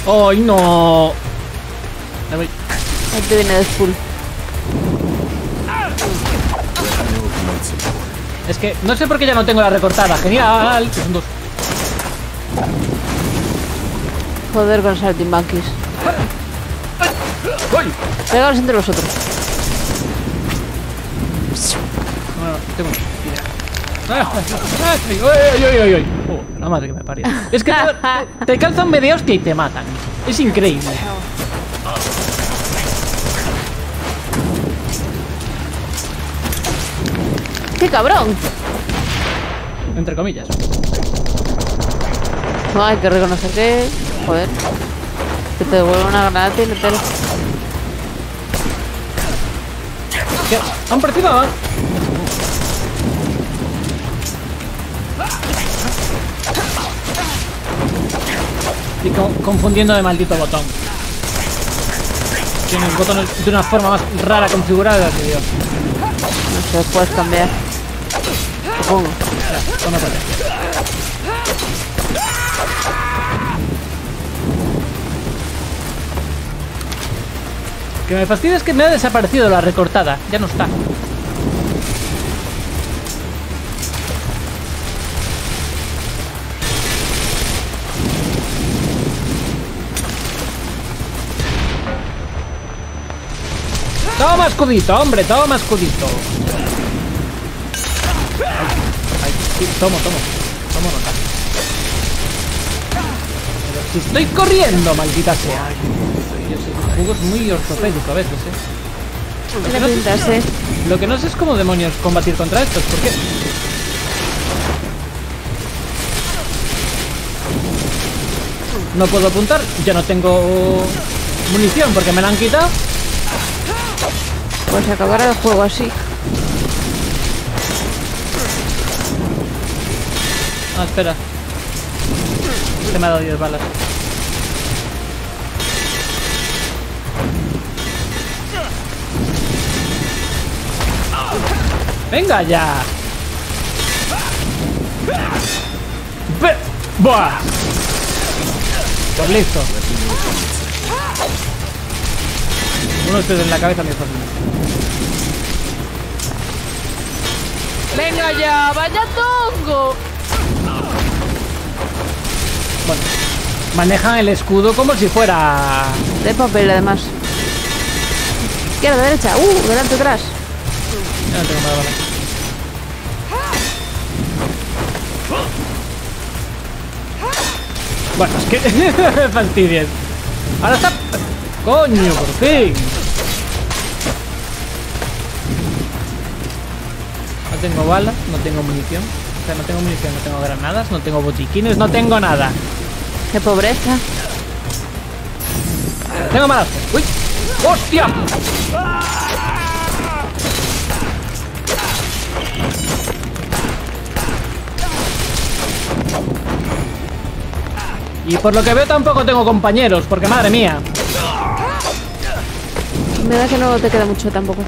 ¡Ay, no! Ahí te viene Deadpool. Es que no sé por qué ya no tengo la recortada. Genial. Que son dos. Joder con saltimbanquis. ¡Uy! Pegaos entre vosotros. No, no, tengo una idea. Ah, ah, ¡Ay, ay, ay, ay, ay! Oh, la madre que me parió. Es que te, te calzan media hostia y te matan. Es increíble. ¡Qué cabrón! Entre comillas. No, hay que reconocer que... Joder. Que te devuelve una granada y le pelo. ¿Qué? ¿Han? Estoy con- confundiendo de maldito botón. Tienes botones de una forma más rara configurada que Dios. No sé, puedes cambiar. Para. Que me fastidia es que me ha desaparecido la recortada. Ya no está. Toma escudito, hombre, toma escudito. Sí, tomo, tomo. Tomo nota. Pero si estoy corriendo, maldita sea. Sé, el juego es muy ortopédico a veces, ¿eh? Lo que, no pinta, sé, lo que no sé es cómo demonios combatir contra estos, ¿por qué? No puedo apuntar, ya no tengo munición porque me la han quitado. Pues acabará el juego así. Ah, espera. Se me ha dado 10 balas. ¡Venga ya! ¡Buah! Pues listo. uno estés en la cabeza me fácil. Venga ya, vaya tongo. Bueno, manejan el escudo como si fuera... De papel, además. Izquierda, derecha. Uh, delante, atrás. Ya no tengo más balas. Bueno, es que fastidies. Ahora está... Coño, por fin. No tengo balas, no tengo munición. O sea, no tengo munición, no tengo granadas, no tengo botiquines, no tengo nada. Qué pobreza. Tengo malas. ¡Uy! ¡Hostia! Y por lo que veo tampoco tengo compañeros, porque madre mía. Me da que no te queda mucho tampoco.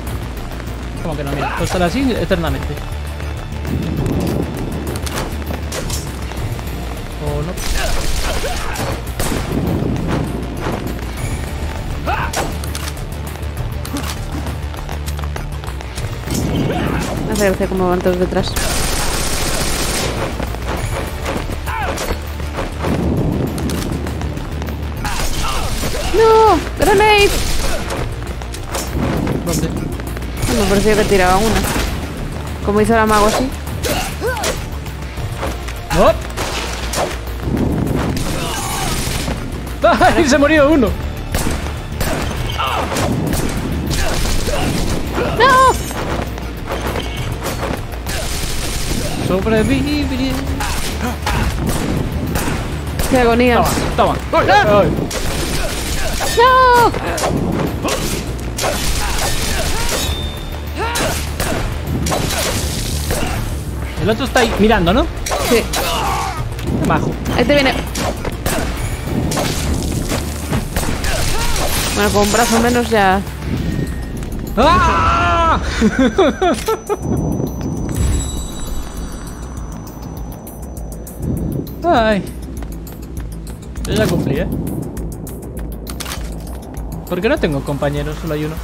Como que no, mira, estar así eternamente. Hace gracia cómo van todos detrás. ¡No! ¡Grenade! ¿Dónde? Me pareció que tiraba una. Como hizo la mago así. ¡Oh! ¡Ay! Se murió uno. Sobreviviré. ¡Qué agonías! Toma, toma. ¡No! El otro está ahí mirando, ¿no? Sí. Qué Majo. Ahí te viene. Bueno, con un brazo menos ya. ¡Ah! Ay. Yo ya cumplí, ¿eh? ¿Por qué no tengo compañeros? Solo hay uno.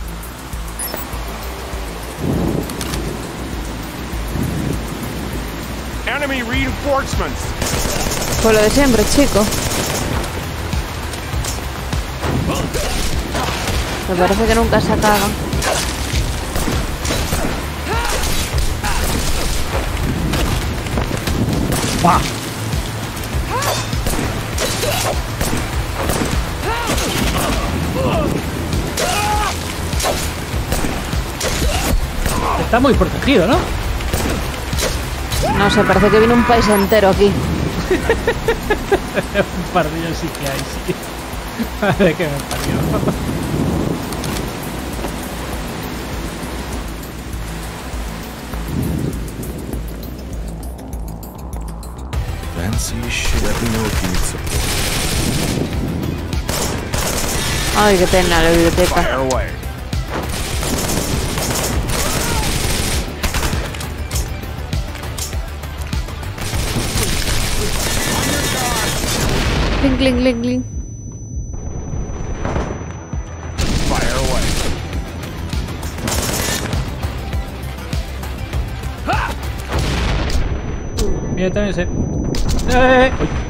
Enemy reinforcements. Pues lo de siempre, chico. Me parece que nunca se cagan. ¡Bah! Está muy protegido, ¿no? No sé, parece que viene un país entero aquí. un pardillo sí que hay, sí. Madre que me parió. Ay, qué pena la biblioteca. Cling, cling, cling. Fire away. Mira, también sé. ¡Eh! Uy.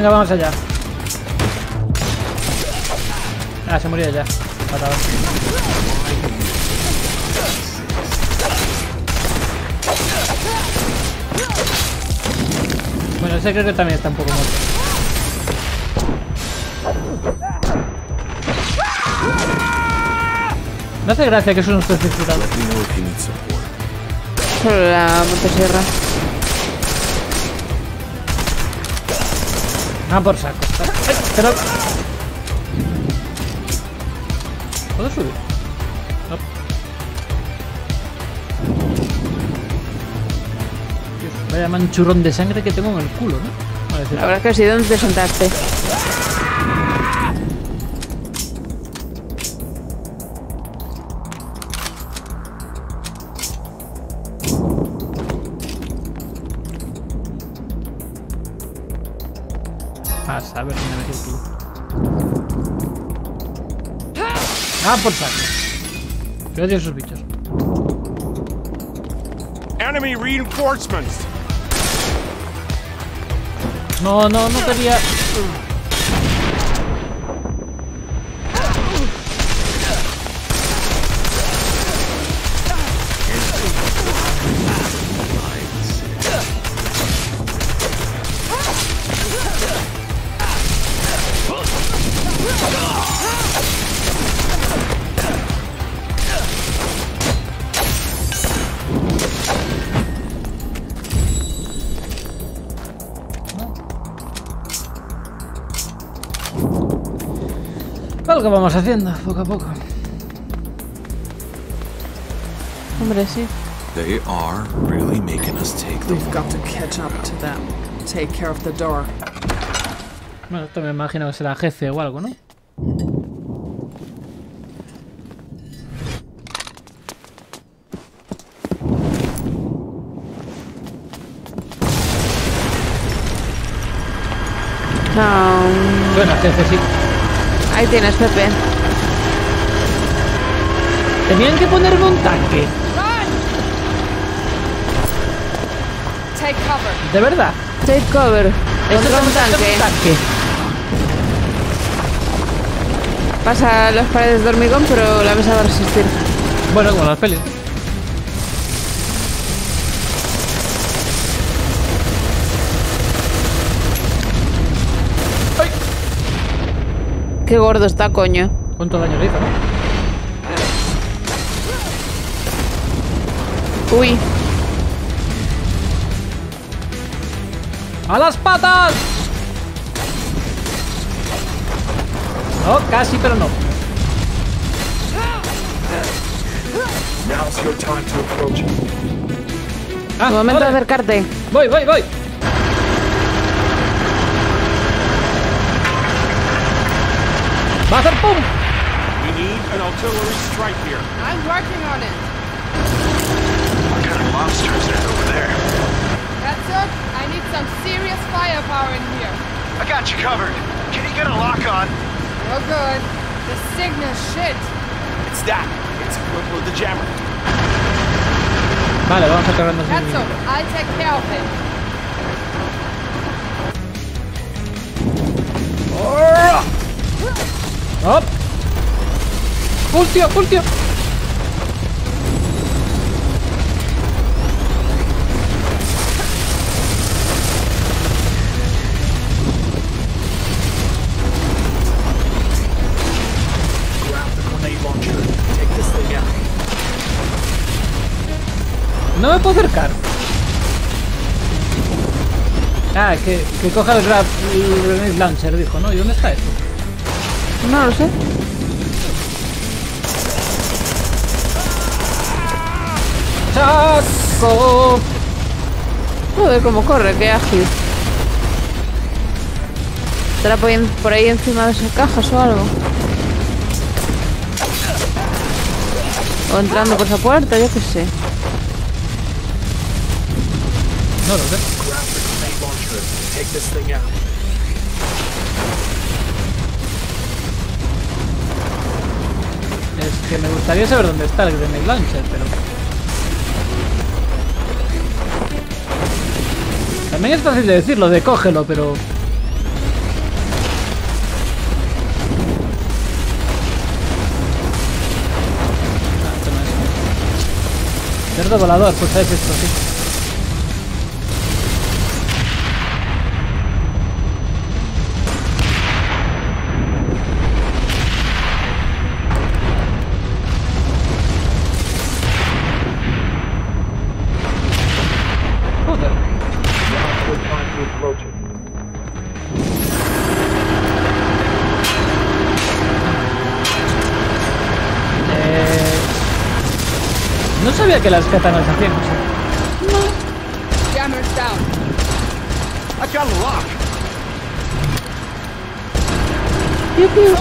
Venga, vamos allá. Ah, se murió ya. Matado. Bueno, ese creo que también está un poco muerto. Me hace gracia que eso no esté censurado. Let me Ah, por saco. Ay, pero... ¿Puedo subir? No. Dios, vaya manchurrón de sangre que tengo en el culo, ¿no? La verdad es que sí, ¿dónde te sentaste? Odio esos bichos. Enemy reinforcements. No, no, no quería. Algo vamos haciendo, poco a poco. Hombre, sí. They are really making us take the We've got to catch up to them. Take care of the door. Bueno, esto me imagino que será jefe o algo, ¿no? No. Bueno, jefe sí. Ahí tienes, Pepe. Tenían que ponerme un tanque. Take cover. De verdad. Take cover. Esto Contra un tanque. un tanque. Pasa las paredes de hormigón, pero la mesa va a resistir. Bueno, como las pelis. Qué gordo está, coño. ¿Cuánto daño le hizo, no? Uy. ¡A las patas! No, casi, pero no. Now's your time to approach him. Ah, Momento de acercarte. Voy, voy, voy. Va a hacer pum. We need an artillery strike here. I'm working on it. What kind of monster is that over there? That's it. I need some serious firepower in here. I got you covered. Can you get a lock on? No good. The signal shit. It's that. It's equipped with the jammer. Vale, vamos a cargarnos That's un... it. I'll take care of it. ¡Hop! Launcher. Take this thing out. No me puedo acercar. Ah, que, que coja el grab el grenade launcher, dijo, ¿no? ¿Y dónde está eso? No lo sé. ¡Chaco! Joder, cómo corre, qué ágil. ¿Estará por ahí- por ahí encima de esas cajas o algo? O entrando por esa puerta, yo qué sé. No lo sé. Que me gustaría saber dónde está el grenade launcher, pero... También es fácil de decirlo, de cógelo, pero... Ah. Cerdo volador, pues es esto, sí. que las katanas hacían. Jammer's down. I got lock. Yuhu.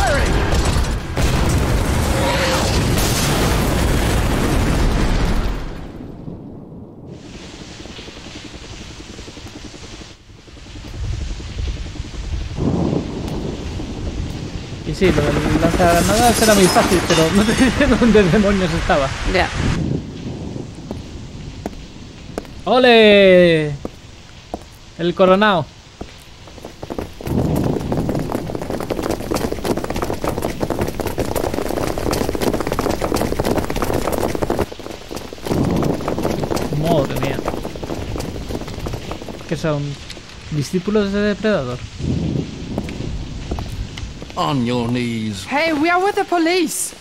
Y sí, lo del lanzagranadas era muy fácil, pero no te dónde demonios estaba. Ya. ¡Ole! El coronado. Madre mía. ¿Qué son? ¿Discípulos de Depredador? On your knees. Hey, we are with the police.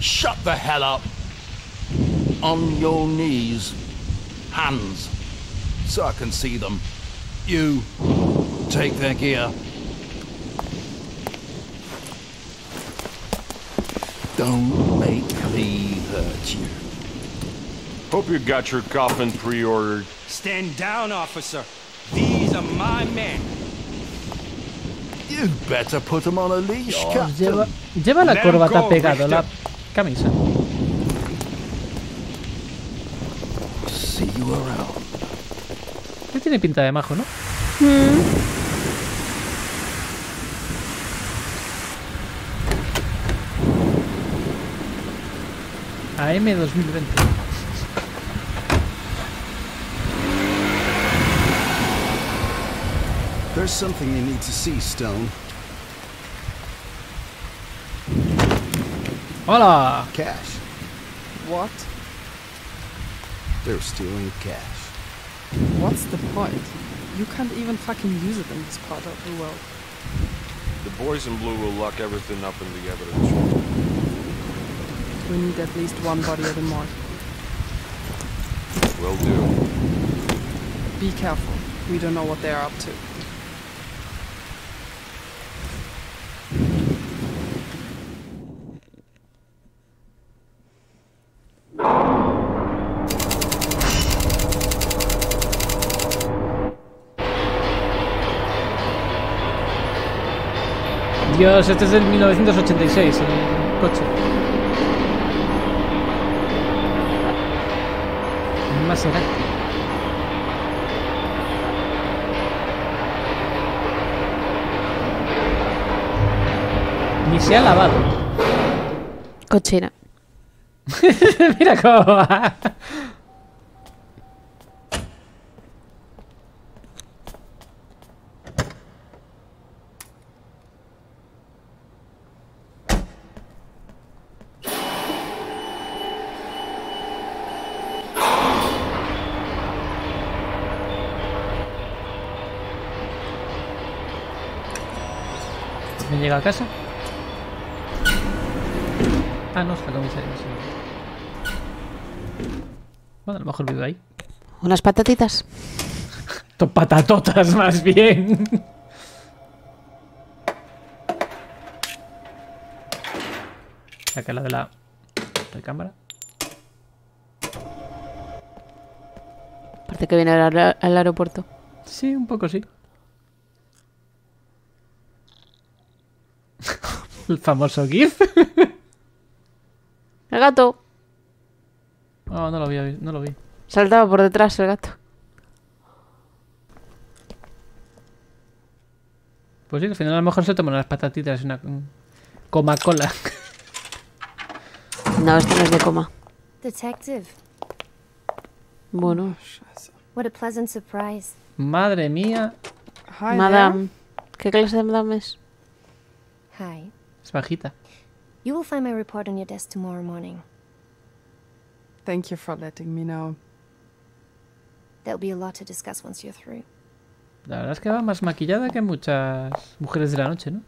Shut the hell up. On your knees. Hands. So I can see them. You. Take their gear. Don't make me hurt you. Hope you got your coffin pre-ordered. Stand down, officer. These are my men. You better put them on a leash, Dios, Captain. lleva, lleva la Let 'em corbata go, pegado, la camisa. Tiene pinta de majo, no? AM 2020. There's something you need to see, Stone. ¡Hola! Cash. What? They're stealing cash. What's the point? You can't even fucking use it in this part of the world. The boys in blue will lock everything up in the evidence room. We need at least one body at the morgue. Will do. Be careful. We don't know what they are up to. Dios, este es del 1986, el coche. Un Maserati. Ni se ha lavado. Cochina. Mira cómo va. Llega a casa? Ah, no, está comisaría. sí. Bueno, a lo mejor vive ahí. Unas patatitas. To- Patatotas, más bien. Saca la de la recámara. Parece que viene al, aer- al aeropuerto. Sí, un poco sí. El famoso GIF. El gato. Oh, no lo vi, no lo vi. Saltaba por detrás el gato. Pues sí, al final a lo mejor se toman unas patatitas y una mm, coma-cola. No, este no es de coma. Detective, Bueno. what a pleasant surprise. Madre mía, Hi Madame. ¿Qué clase de madame es? Hi. Es bajita. You will find my report on your desk tomorrow morning. Thank you for letting me know. There'll be a lot to discuss once you're through. La verdad es que va más maquillada que muchas mujeres de la noche, ¿no?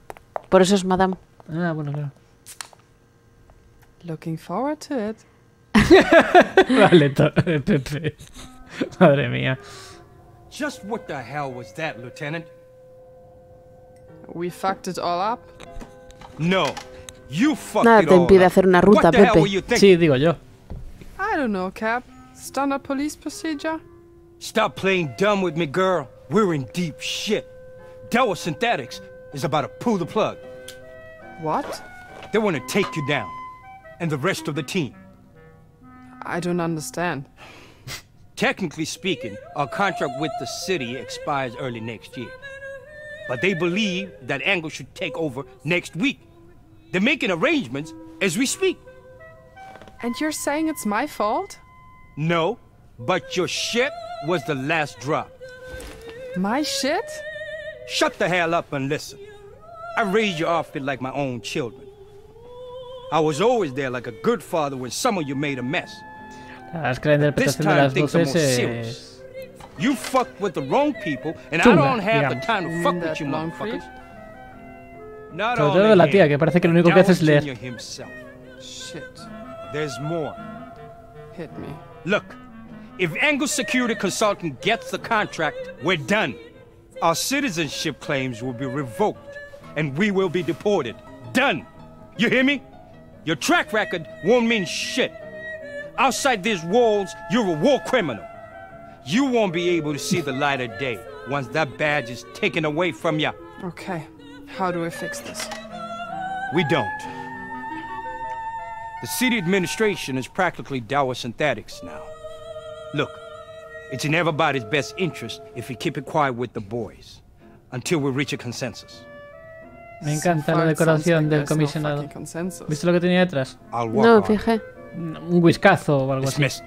Por eso es madame. Ah, bueno, claro. Looking forward to it. Vale, to- Pepe. Madre mía. Just what the hell was that, Lieutenant? We fucked it all up. No. You fucked Nada te impide hacer una ruta, What the hell Pepe. you thinking? Sí, digo yo. I don't know, Cap. Standard police procedure? Stop playing dumb with me, girl. We're in deep shit. Delta Synthetics is about to pull the plug. What? They want to take you down. And the rest of the team. I don't understand. Technically speaking, our contract with the city expires early next year. But they believe that Angle should take over next week. They're making arrangements as we speak. And you're saying it's my fault? No, but your shit was the last drop. My shit? Shut the hell up and listen. I raised your outfit like my own children. I was always there like a good father when some of you made a mess. La verdad es que la This time things are more serious. You fucked with the wrong people, and I don't have the time to mean fuck mm, with you long motherfuckers. Not Sobre todo de only la tía, him, que parece que lo único que hace es Dower leer. Jr. himself. Shit. There's more. Hit me. Look, if Angle Security Consulting gets the contract, we're done. Our citizenship claims will be revoked, and we will be deported. Done. You hear me? Your track record won't mean shit. Outside these walls, you're a war criminal. You won't be able to see the light of day once that badge is taken away from you. Okay. How do we fix this? We don't. The city administration is practically Dower Synthetics now. Look, it's in everybody's best interest if we keep it quiet with the boys until we reach a consensus. Me encanta la decoración del comisionado. ¿Viste lo que tenía detrás? No, on. fijé. Un whiskazo o algo así.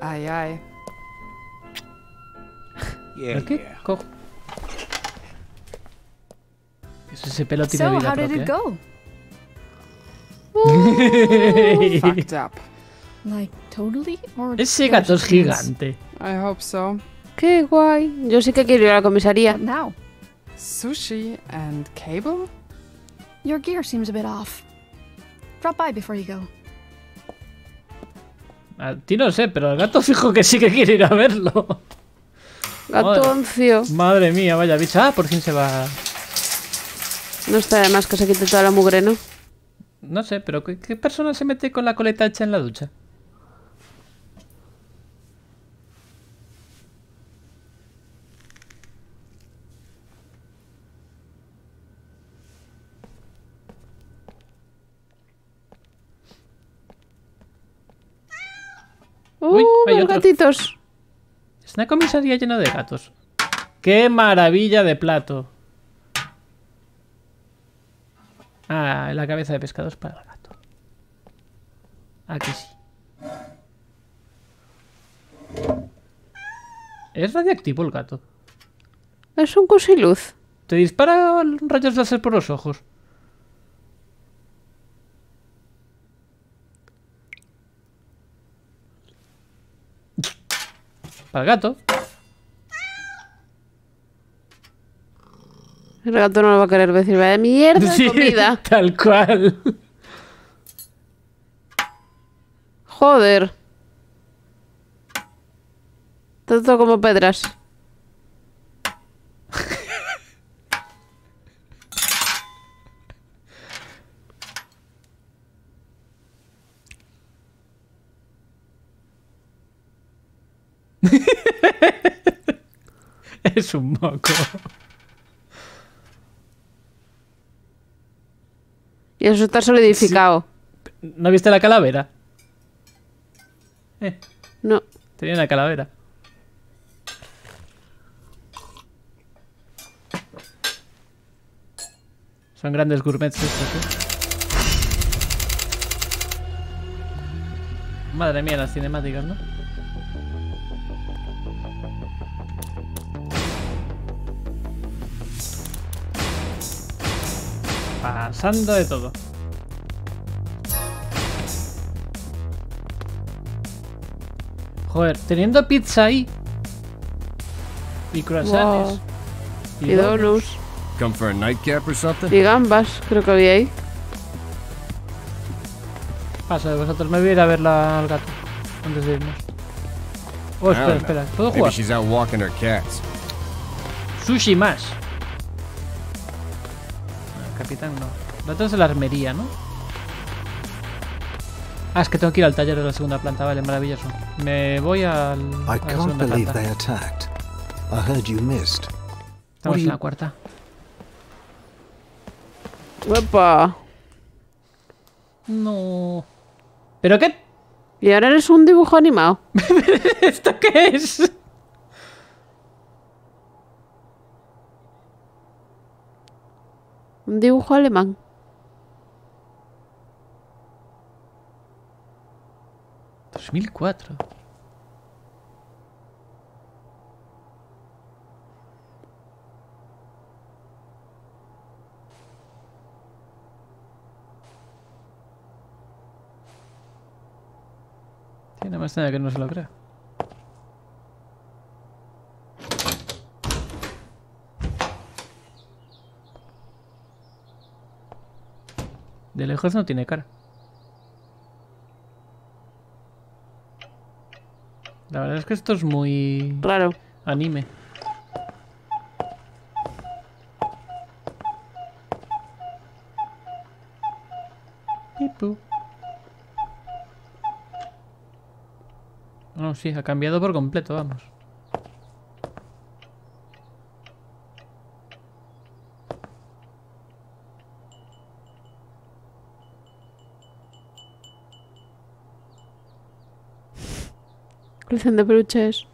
Ay, ay. Yeah, ¿Qué? yeah. Cojo. Eso, ese pelo tiene So, vida how did it go? Fucked up. Like, totally? Or Ese gato es gigante. I hope so. Qué guay. Yo sí que quiero ir a la comisaría. What now? Sushi and cable? Your gear seems a bit off. Drop by before you go. A ti no sé, pero el gato fijo que sí que quiere ir a verlo. Gatoncio. Madre mía, vaya bicha. Ah, por fin se va. No está de más que se quite toda la mugre, ¿no? No sé, pero ¿qué, qué persona se mete con la coleta hecha en la ducha? ¡Uh, hay los otro. gatitos! Es una comisaría llena de gatos. ¡Qué maravilla de plato! Ah, la cabeza de pescado es para el gato. Aquí sí. Es radiactivo el gato. Es un cosiluz. Te dispara rayos láser por los ojos. Para el gato. El gato no lo va a querer decir. Vaya mierda de Sí, comida. Tal cual. Joder. Todo como pedras. Es un moco. Y eso está solidificado. ¿No viste la calavera? Eh, No. tenía una calavera. Son grandes gourmets estos, ¿eh? Madre mía, las cinemáticas, ¿no? Pasando de todo. Joder, teniendo pizza ahí. Y croissants. Wow. Y donuts. Come for a nightcap or something? Y gambas, creo que había ahí. Paso de vosotros, me voy a ir a ver la- al gato. Antes de irnos. Oh, I espera, espera. ¿Puedo Maybe jugar? she's out walking her cats. Sushi más. Capitán no. La otra es la armería, ¿no? Ah, es que tengo que ir al taller de la segunda planta. Vale, maravilloso. Me voy al, I a la can't segunda believe planta. they attacked. I heard you missed. Estamos en la cuarta. ¡Uepa! No. ¿Pero qué? ¿Y ahora eres un dibujo animado? ¿Esto qué es? Un dibujo alemán. ¿2004? Tiene más nada que no se lo crea. De lejos no tiene cara. La verdad es que esto es muy... Raro. Anime. Pipu. No, sí, ha cambiado por completo, vamos. De peluches.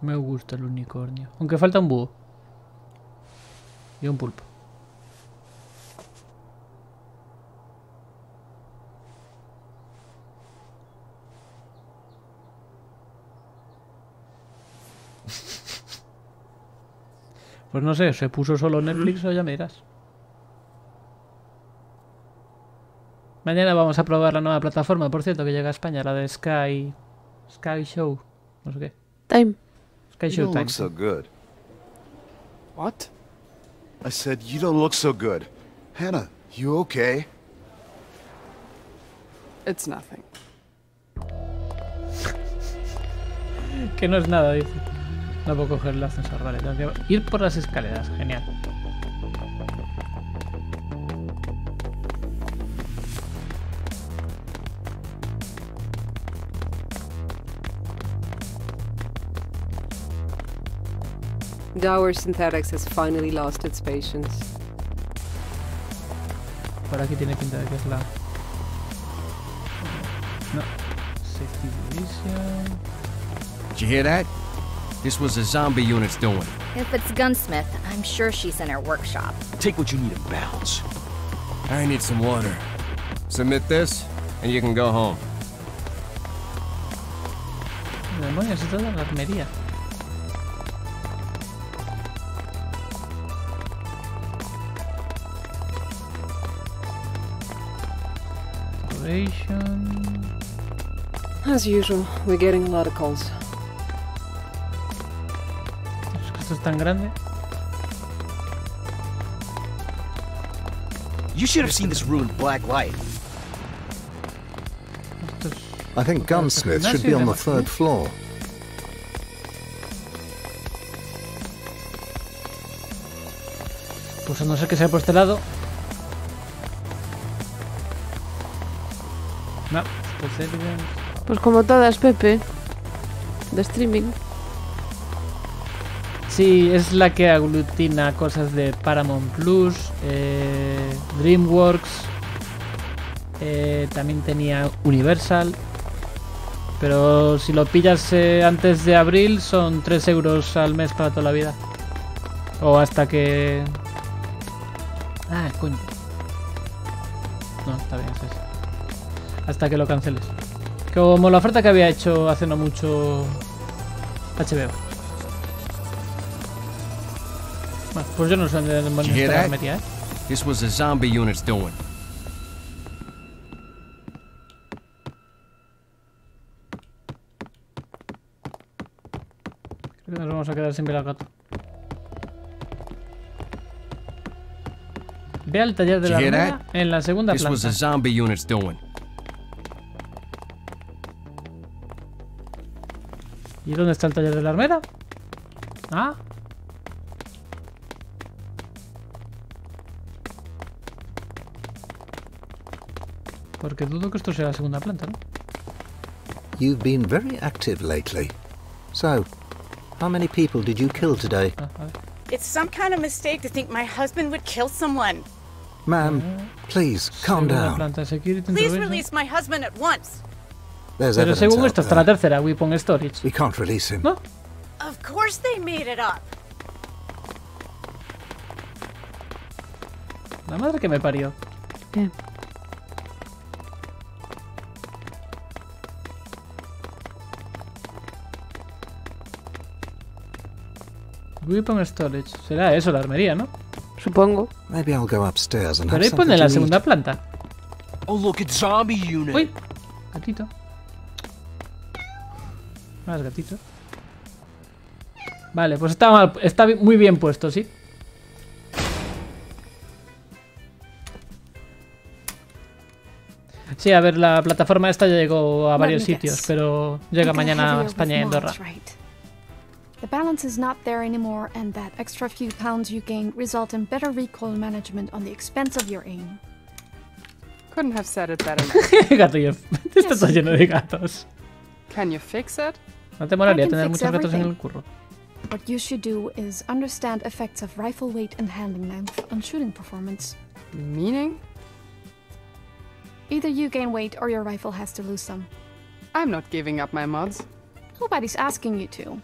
Me gusta el unicornio. Aunque falta un búho. Y un pulpo. Pues no sé, se puso solo Netflix o ya me dirás. Mañana vamos a probar la nueva plataforma, por cierto, que llega a España, la de Sky. Sky Show. No sé qué. Time. Sky You Show don't Time. look so good. What? I said, you don't look so good. Hannah, you okay? It's nothing. Que no es nada, dice. No puedo coger el ascensor, vale. Tengo que ir por las escaleras, genial. Dower Synthetics has finally lost its patience. Por aquí tiene pinta de que es la. No. Safety division. Did you hear that? This was a zombie unit's doing. If it's Gunsmith, I'm sure she's in her workshop. Take what you need and bounce. I need some water. Submit this, and you can go home. Demonios, es la armería. Operation. As usual, we're getting a lot of calls. Es que esto es tan grande. You should have seen this room in black light. I think Gunsmith should be on the third floor. Pues a no ser que sea por este lado. No, esto es evidente. Pues como todas, Pepe. De streaming. Sí, es la que aglutina cosas de Paramount Plus, eh, DreamWorks, eh, también tenía Universal. Pero si lo pillas eh, antes de abril son 3 euros al mes para toda la vida. O hasta que... Ah, coño. No, está bien, es eso. Hasta que lo canceles. Como la oferta que había hecho hace no mucho HBO. Bueno, pues yo no sé dónde that? metida, ¿eh? This was the zombie unit's doing. Creo que nos vamos a quedar sin ver al gato. Ve al taller de la that? en la segunda This was planta. the zombie unit's doing. ¿Y dónde está el taller de la armera? Ah. Porque dudo que esto sea la segunda planta, ¿no? You've been very active lately. So, how many people did you kill today? Ah, It's some kind of mistake to think my husband would kill someone. Ma'am, please, calm down. Please release my husband at once. Pero según esto está there. la tercera weapon storage. We can't release him. No. Of course they made it up. La madre que me parió. ¿Qué? Weapon storage. Será eso, la armería, ¿no? Supongo. Maybe I'll go upstairs and Pero ahí pone la segunda planta. Oh, look, it's zombie unit. Uy, gatito. Más gatito. Vale, pues está, mal- está muy bien puesto, sí. Sí, a ver, la plataforma esta ya llegó a varios sitios, pero llega mañana a España y Andorra. The balance is not there anymore, and that extra few pounds you gain result in better recoil management on the expense of your aim. Couldn't have said it better. Gato Jeff. Esto está lleno de gatos. Can you fix it? ¿No te molaría I can tener fix muchos gatos en el everything. curro? What you should do is understand effects of rifle weight and handling length on shooting performance. Meaning? Either you gain weight or your rifle has to lose some. I'm not giving up my mods. Nobody's asking you to.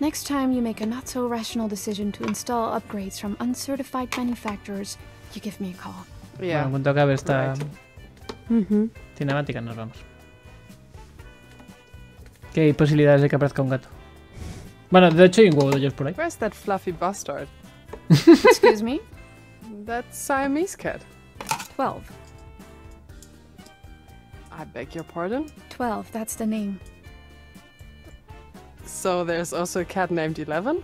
Next time you make a not so rational decision to install upgrades from uncertified manufacturers, you give me a call. Yeah. Bueno, en cuanto acabe esta Ujú. Mm-hmm. cinemática nos vamos. ¿Qué hay posibilidades de que aparezca un gato? Bueno, de hecho hay un huevo de ellos por ahí. Where's that fluffy bastard? Excuse me? That Siamese cat. 12. I beg your pardon? 12, that's the name. So there's also a cat named Eleven?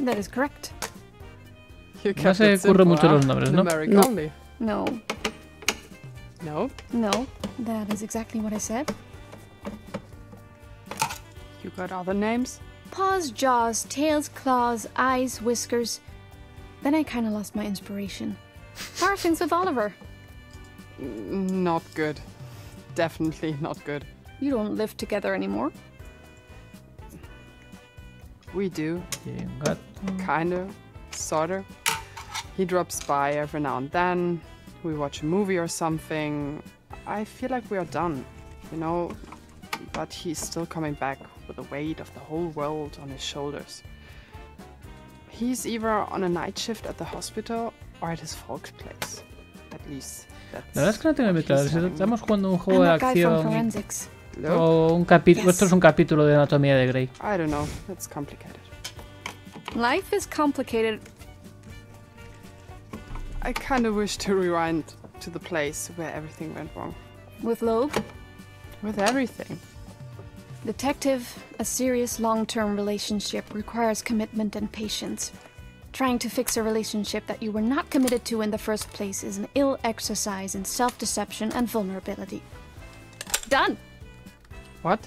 That is correct. You No se simple, mucho los nombres, ¿no? No. No. No? No, that is exactly what I said. You got other names? Paws, jaws, tails, claws, eyes, whiskers. Then I kinda lost my inspiration. How are things with Oliver? Mm, Not good. Definitely not good. You don't live together anymore. We do. Y un. Kind of. Sort of. He drops by every now and then. We watch a movie or something. I feel like we are done, you know? But he's still coming back with the weight of the whole world on his shoulders. He's either on a night shift at the hospital or at his folks' place. At least that's. La verdad es que no tengo muy what claro he's si estamos jugando un I'm juego de that guy from acción o un capítulo. Esto es un capítulo de Anatomía de Grey. I don't know. It's complicated. Life is complicated. I kind of wish to rewind to the place where everything went wrong. With Loeb, With everything. detective, a serious long term relationship requires commitment and patience. Trying to fix a relationship that you were not committed to in the first place is an ill exercise in self deception and vulnerability. Done! What?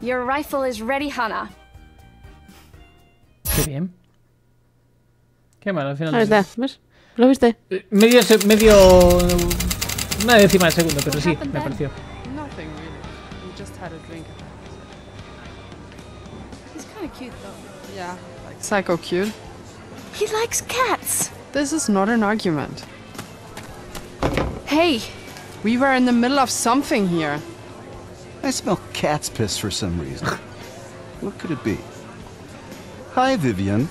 Your rifle is ready, Hannah. Qué bien. Qué mal, al final. Ahí está, ¿ves? ¿Lo viste? Eh, Medio, medio. Una décima de segundo, pero sí, me pareció. Psycho cute. He likes cats! This is not an argument. Hey! We were in the middle of something here. I smell cat's piss for some reason. what could it be? Hi, Vivian.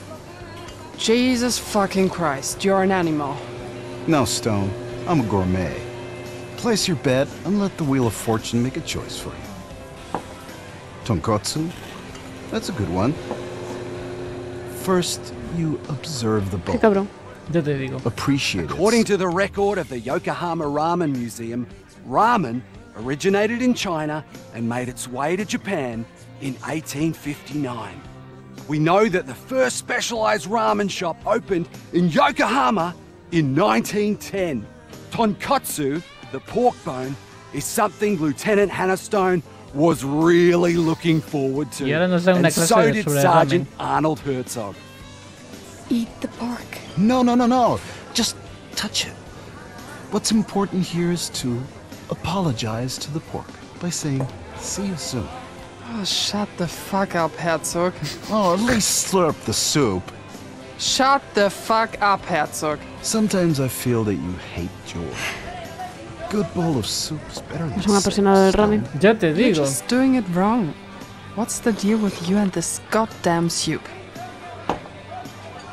Jesus fucking Christ, you're an animal. No, Stone. I'm a gourmet. Place your bet and let the Wheel of Fortune make a choice for you. Tonkotsu? That's a good one. First, you observe the bowl. Qué cabrón. Ya te digo. Appreciate it. According to the record of the Yokohama Ramen Museum, ramen originated in China and made its way to Japan in 1859. We know that the first specialized ramen shop opened in Yokohama in 1910. Tonkotsu, the pork bone, is something Lieutenant Hannah Stone was really looking forward to. Y ahora nos da una and so did sobre Sergeant ramen. Arnold Herzog. Eat the pork. No, no, no, no. Just touch it. What's important here is to apologize to the pork by saying, see you soon. Oh, shut the fuck up, Herzog. Oh, at least slurp the soup. Shut the fuck up, Herzog. Sometimes I feel that you hate joy. Es un apasionado del ramen. Ya te You're digo. just doing it wrong. What's the deal with you and this goddamn soup?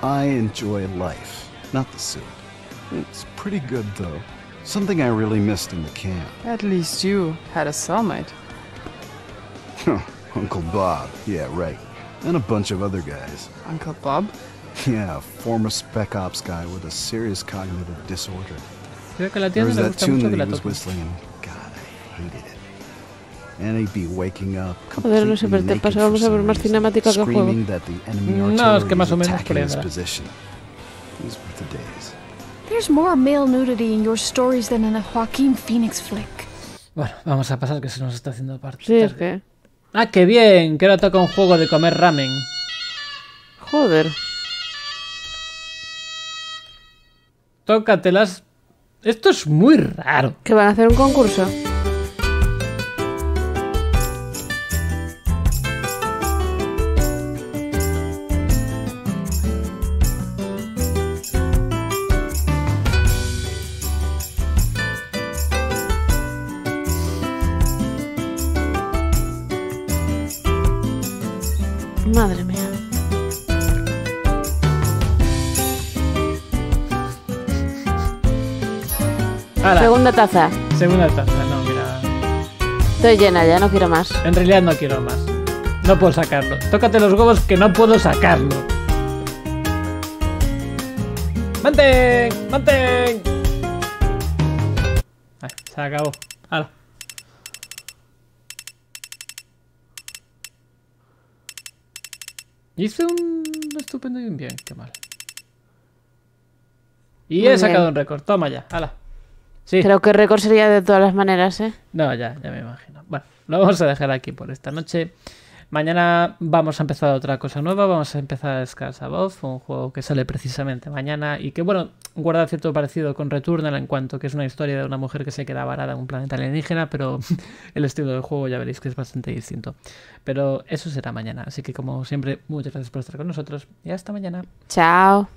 I enjoy life, not the soup. It's pretty good, though. Something I really missed in the camp. At least you had a cellmate. Uncle Bob, yeah, right. And a bunch of other guys. Uncle Bob? Yeah, a former spec ops guy with a serious cognitive disorder. Creo que a la tienda le that gusta tune mucho que he la was toquen. whistling, and God, I hated it. And he'd be waking up Joder, no sé, pero te pasa, vamos a ver más reason, cinemática que juego. screaming that the enemy No, es artillery que más o was menos por attacking ahí his andará. position. These were the days. There's more male nudity in your stories than in a Joaquin Phoenix flick. Bueno, vamos a pasar que se nos está haciendo parte. Sí, es que. Ah, qué bien, que ahora toca un juego de comer ramen. Joder. Tócatelas. Esto es muy raro. ¿Que van a hacer un concurso? Segunda taza. segunda taza. No, mira. Estoy llena ya, no quiero más. En realidad no quiero más. No puedo sacarlo. Tócate los huevos que no puedo sacarlo. ¡Mantén! ¡Mantén! Ay, se acabó. Hala. Hice un estupendo y un bien, qué mal. Y Muy he sacado bien. un récord. Toma ya, hala. Sí. Creo que récord sería de todas las maneras, ¿eh? No, ya, ya me imagino. Bueno, lo vamos a dejar aquí por esta noche. Mañana vamos a empezar otra cosa nueva. Vamos a empezar Scars Above, un juego que sale precisamente mañana y que, bueno, guarda cierto parecido con Returnal en cuanto que es una historia de una mujer que se queda varada en un planeta alienígena, pero el estilo del juego ya veréis que es bastante distinto. Pero eso será mañana. Así que, como siempre, muchas gracias por estar con nosotros y hasta mañana. Chao.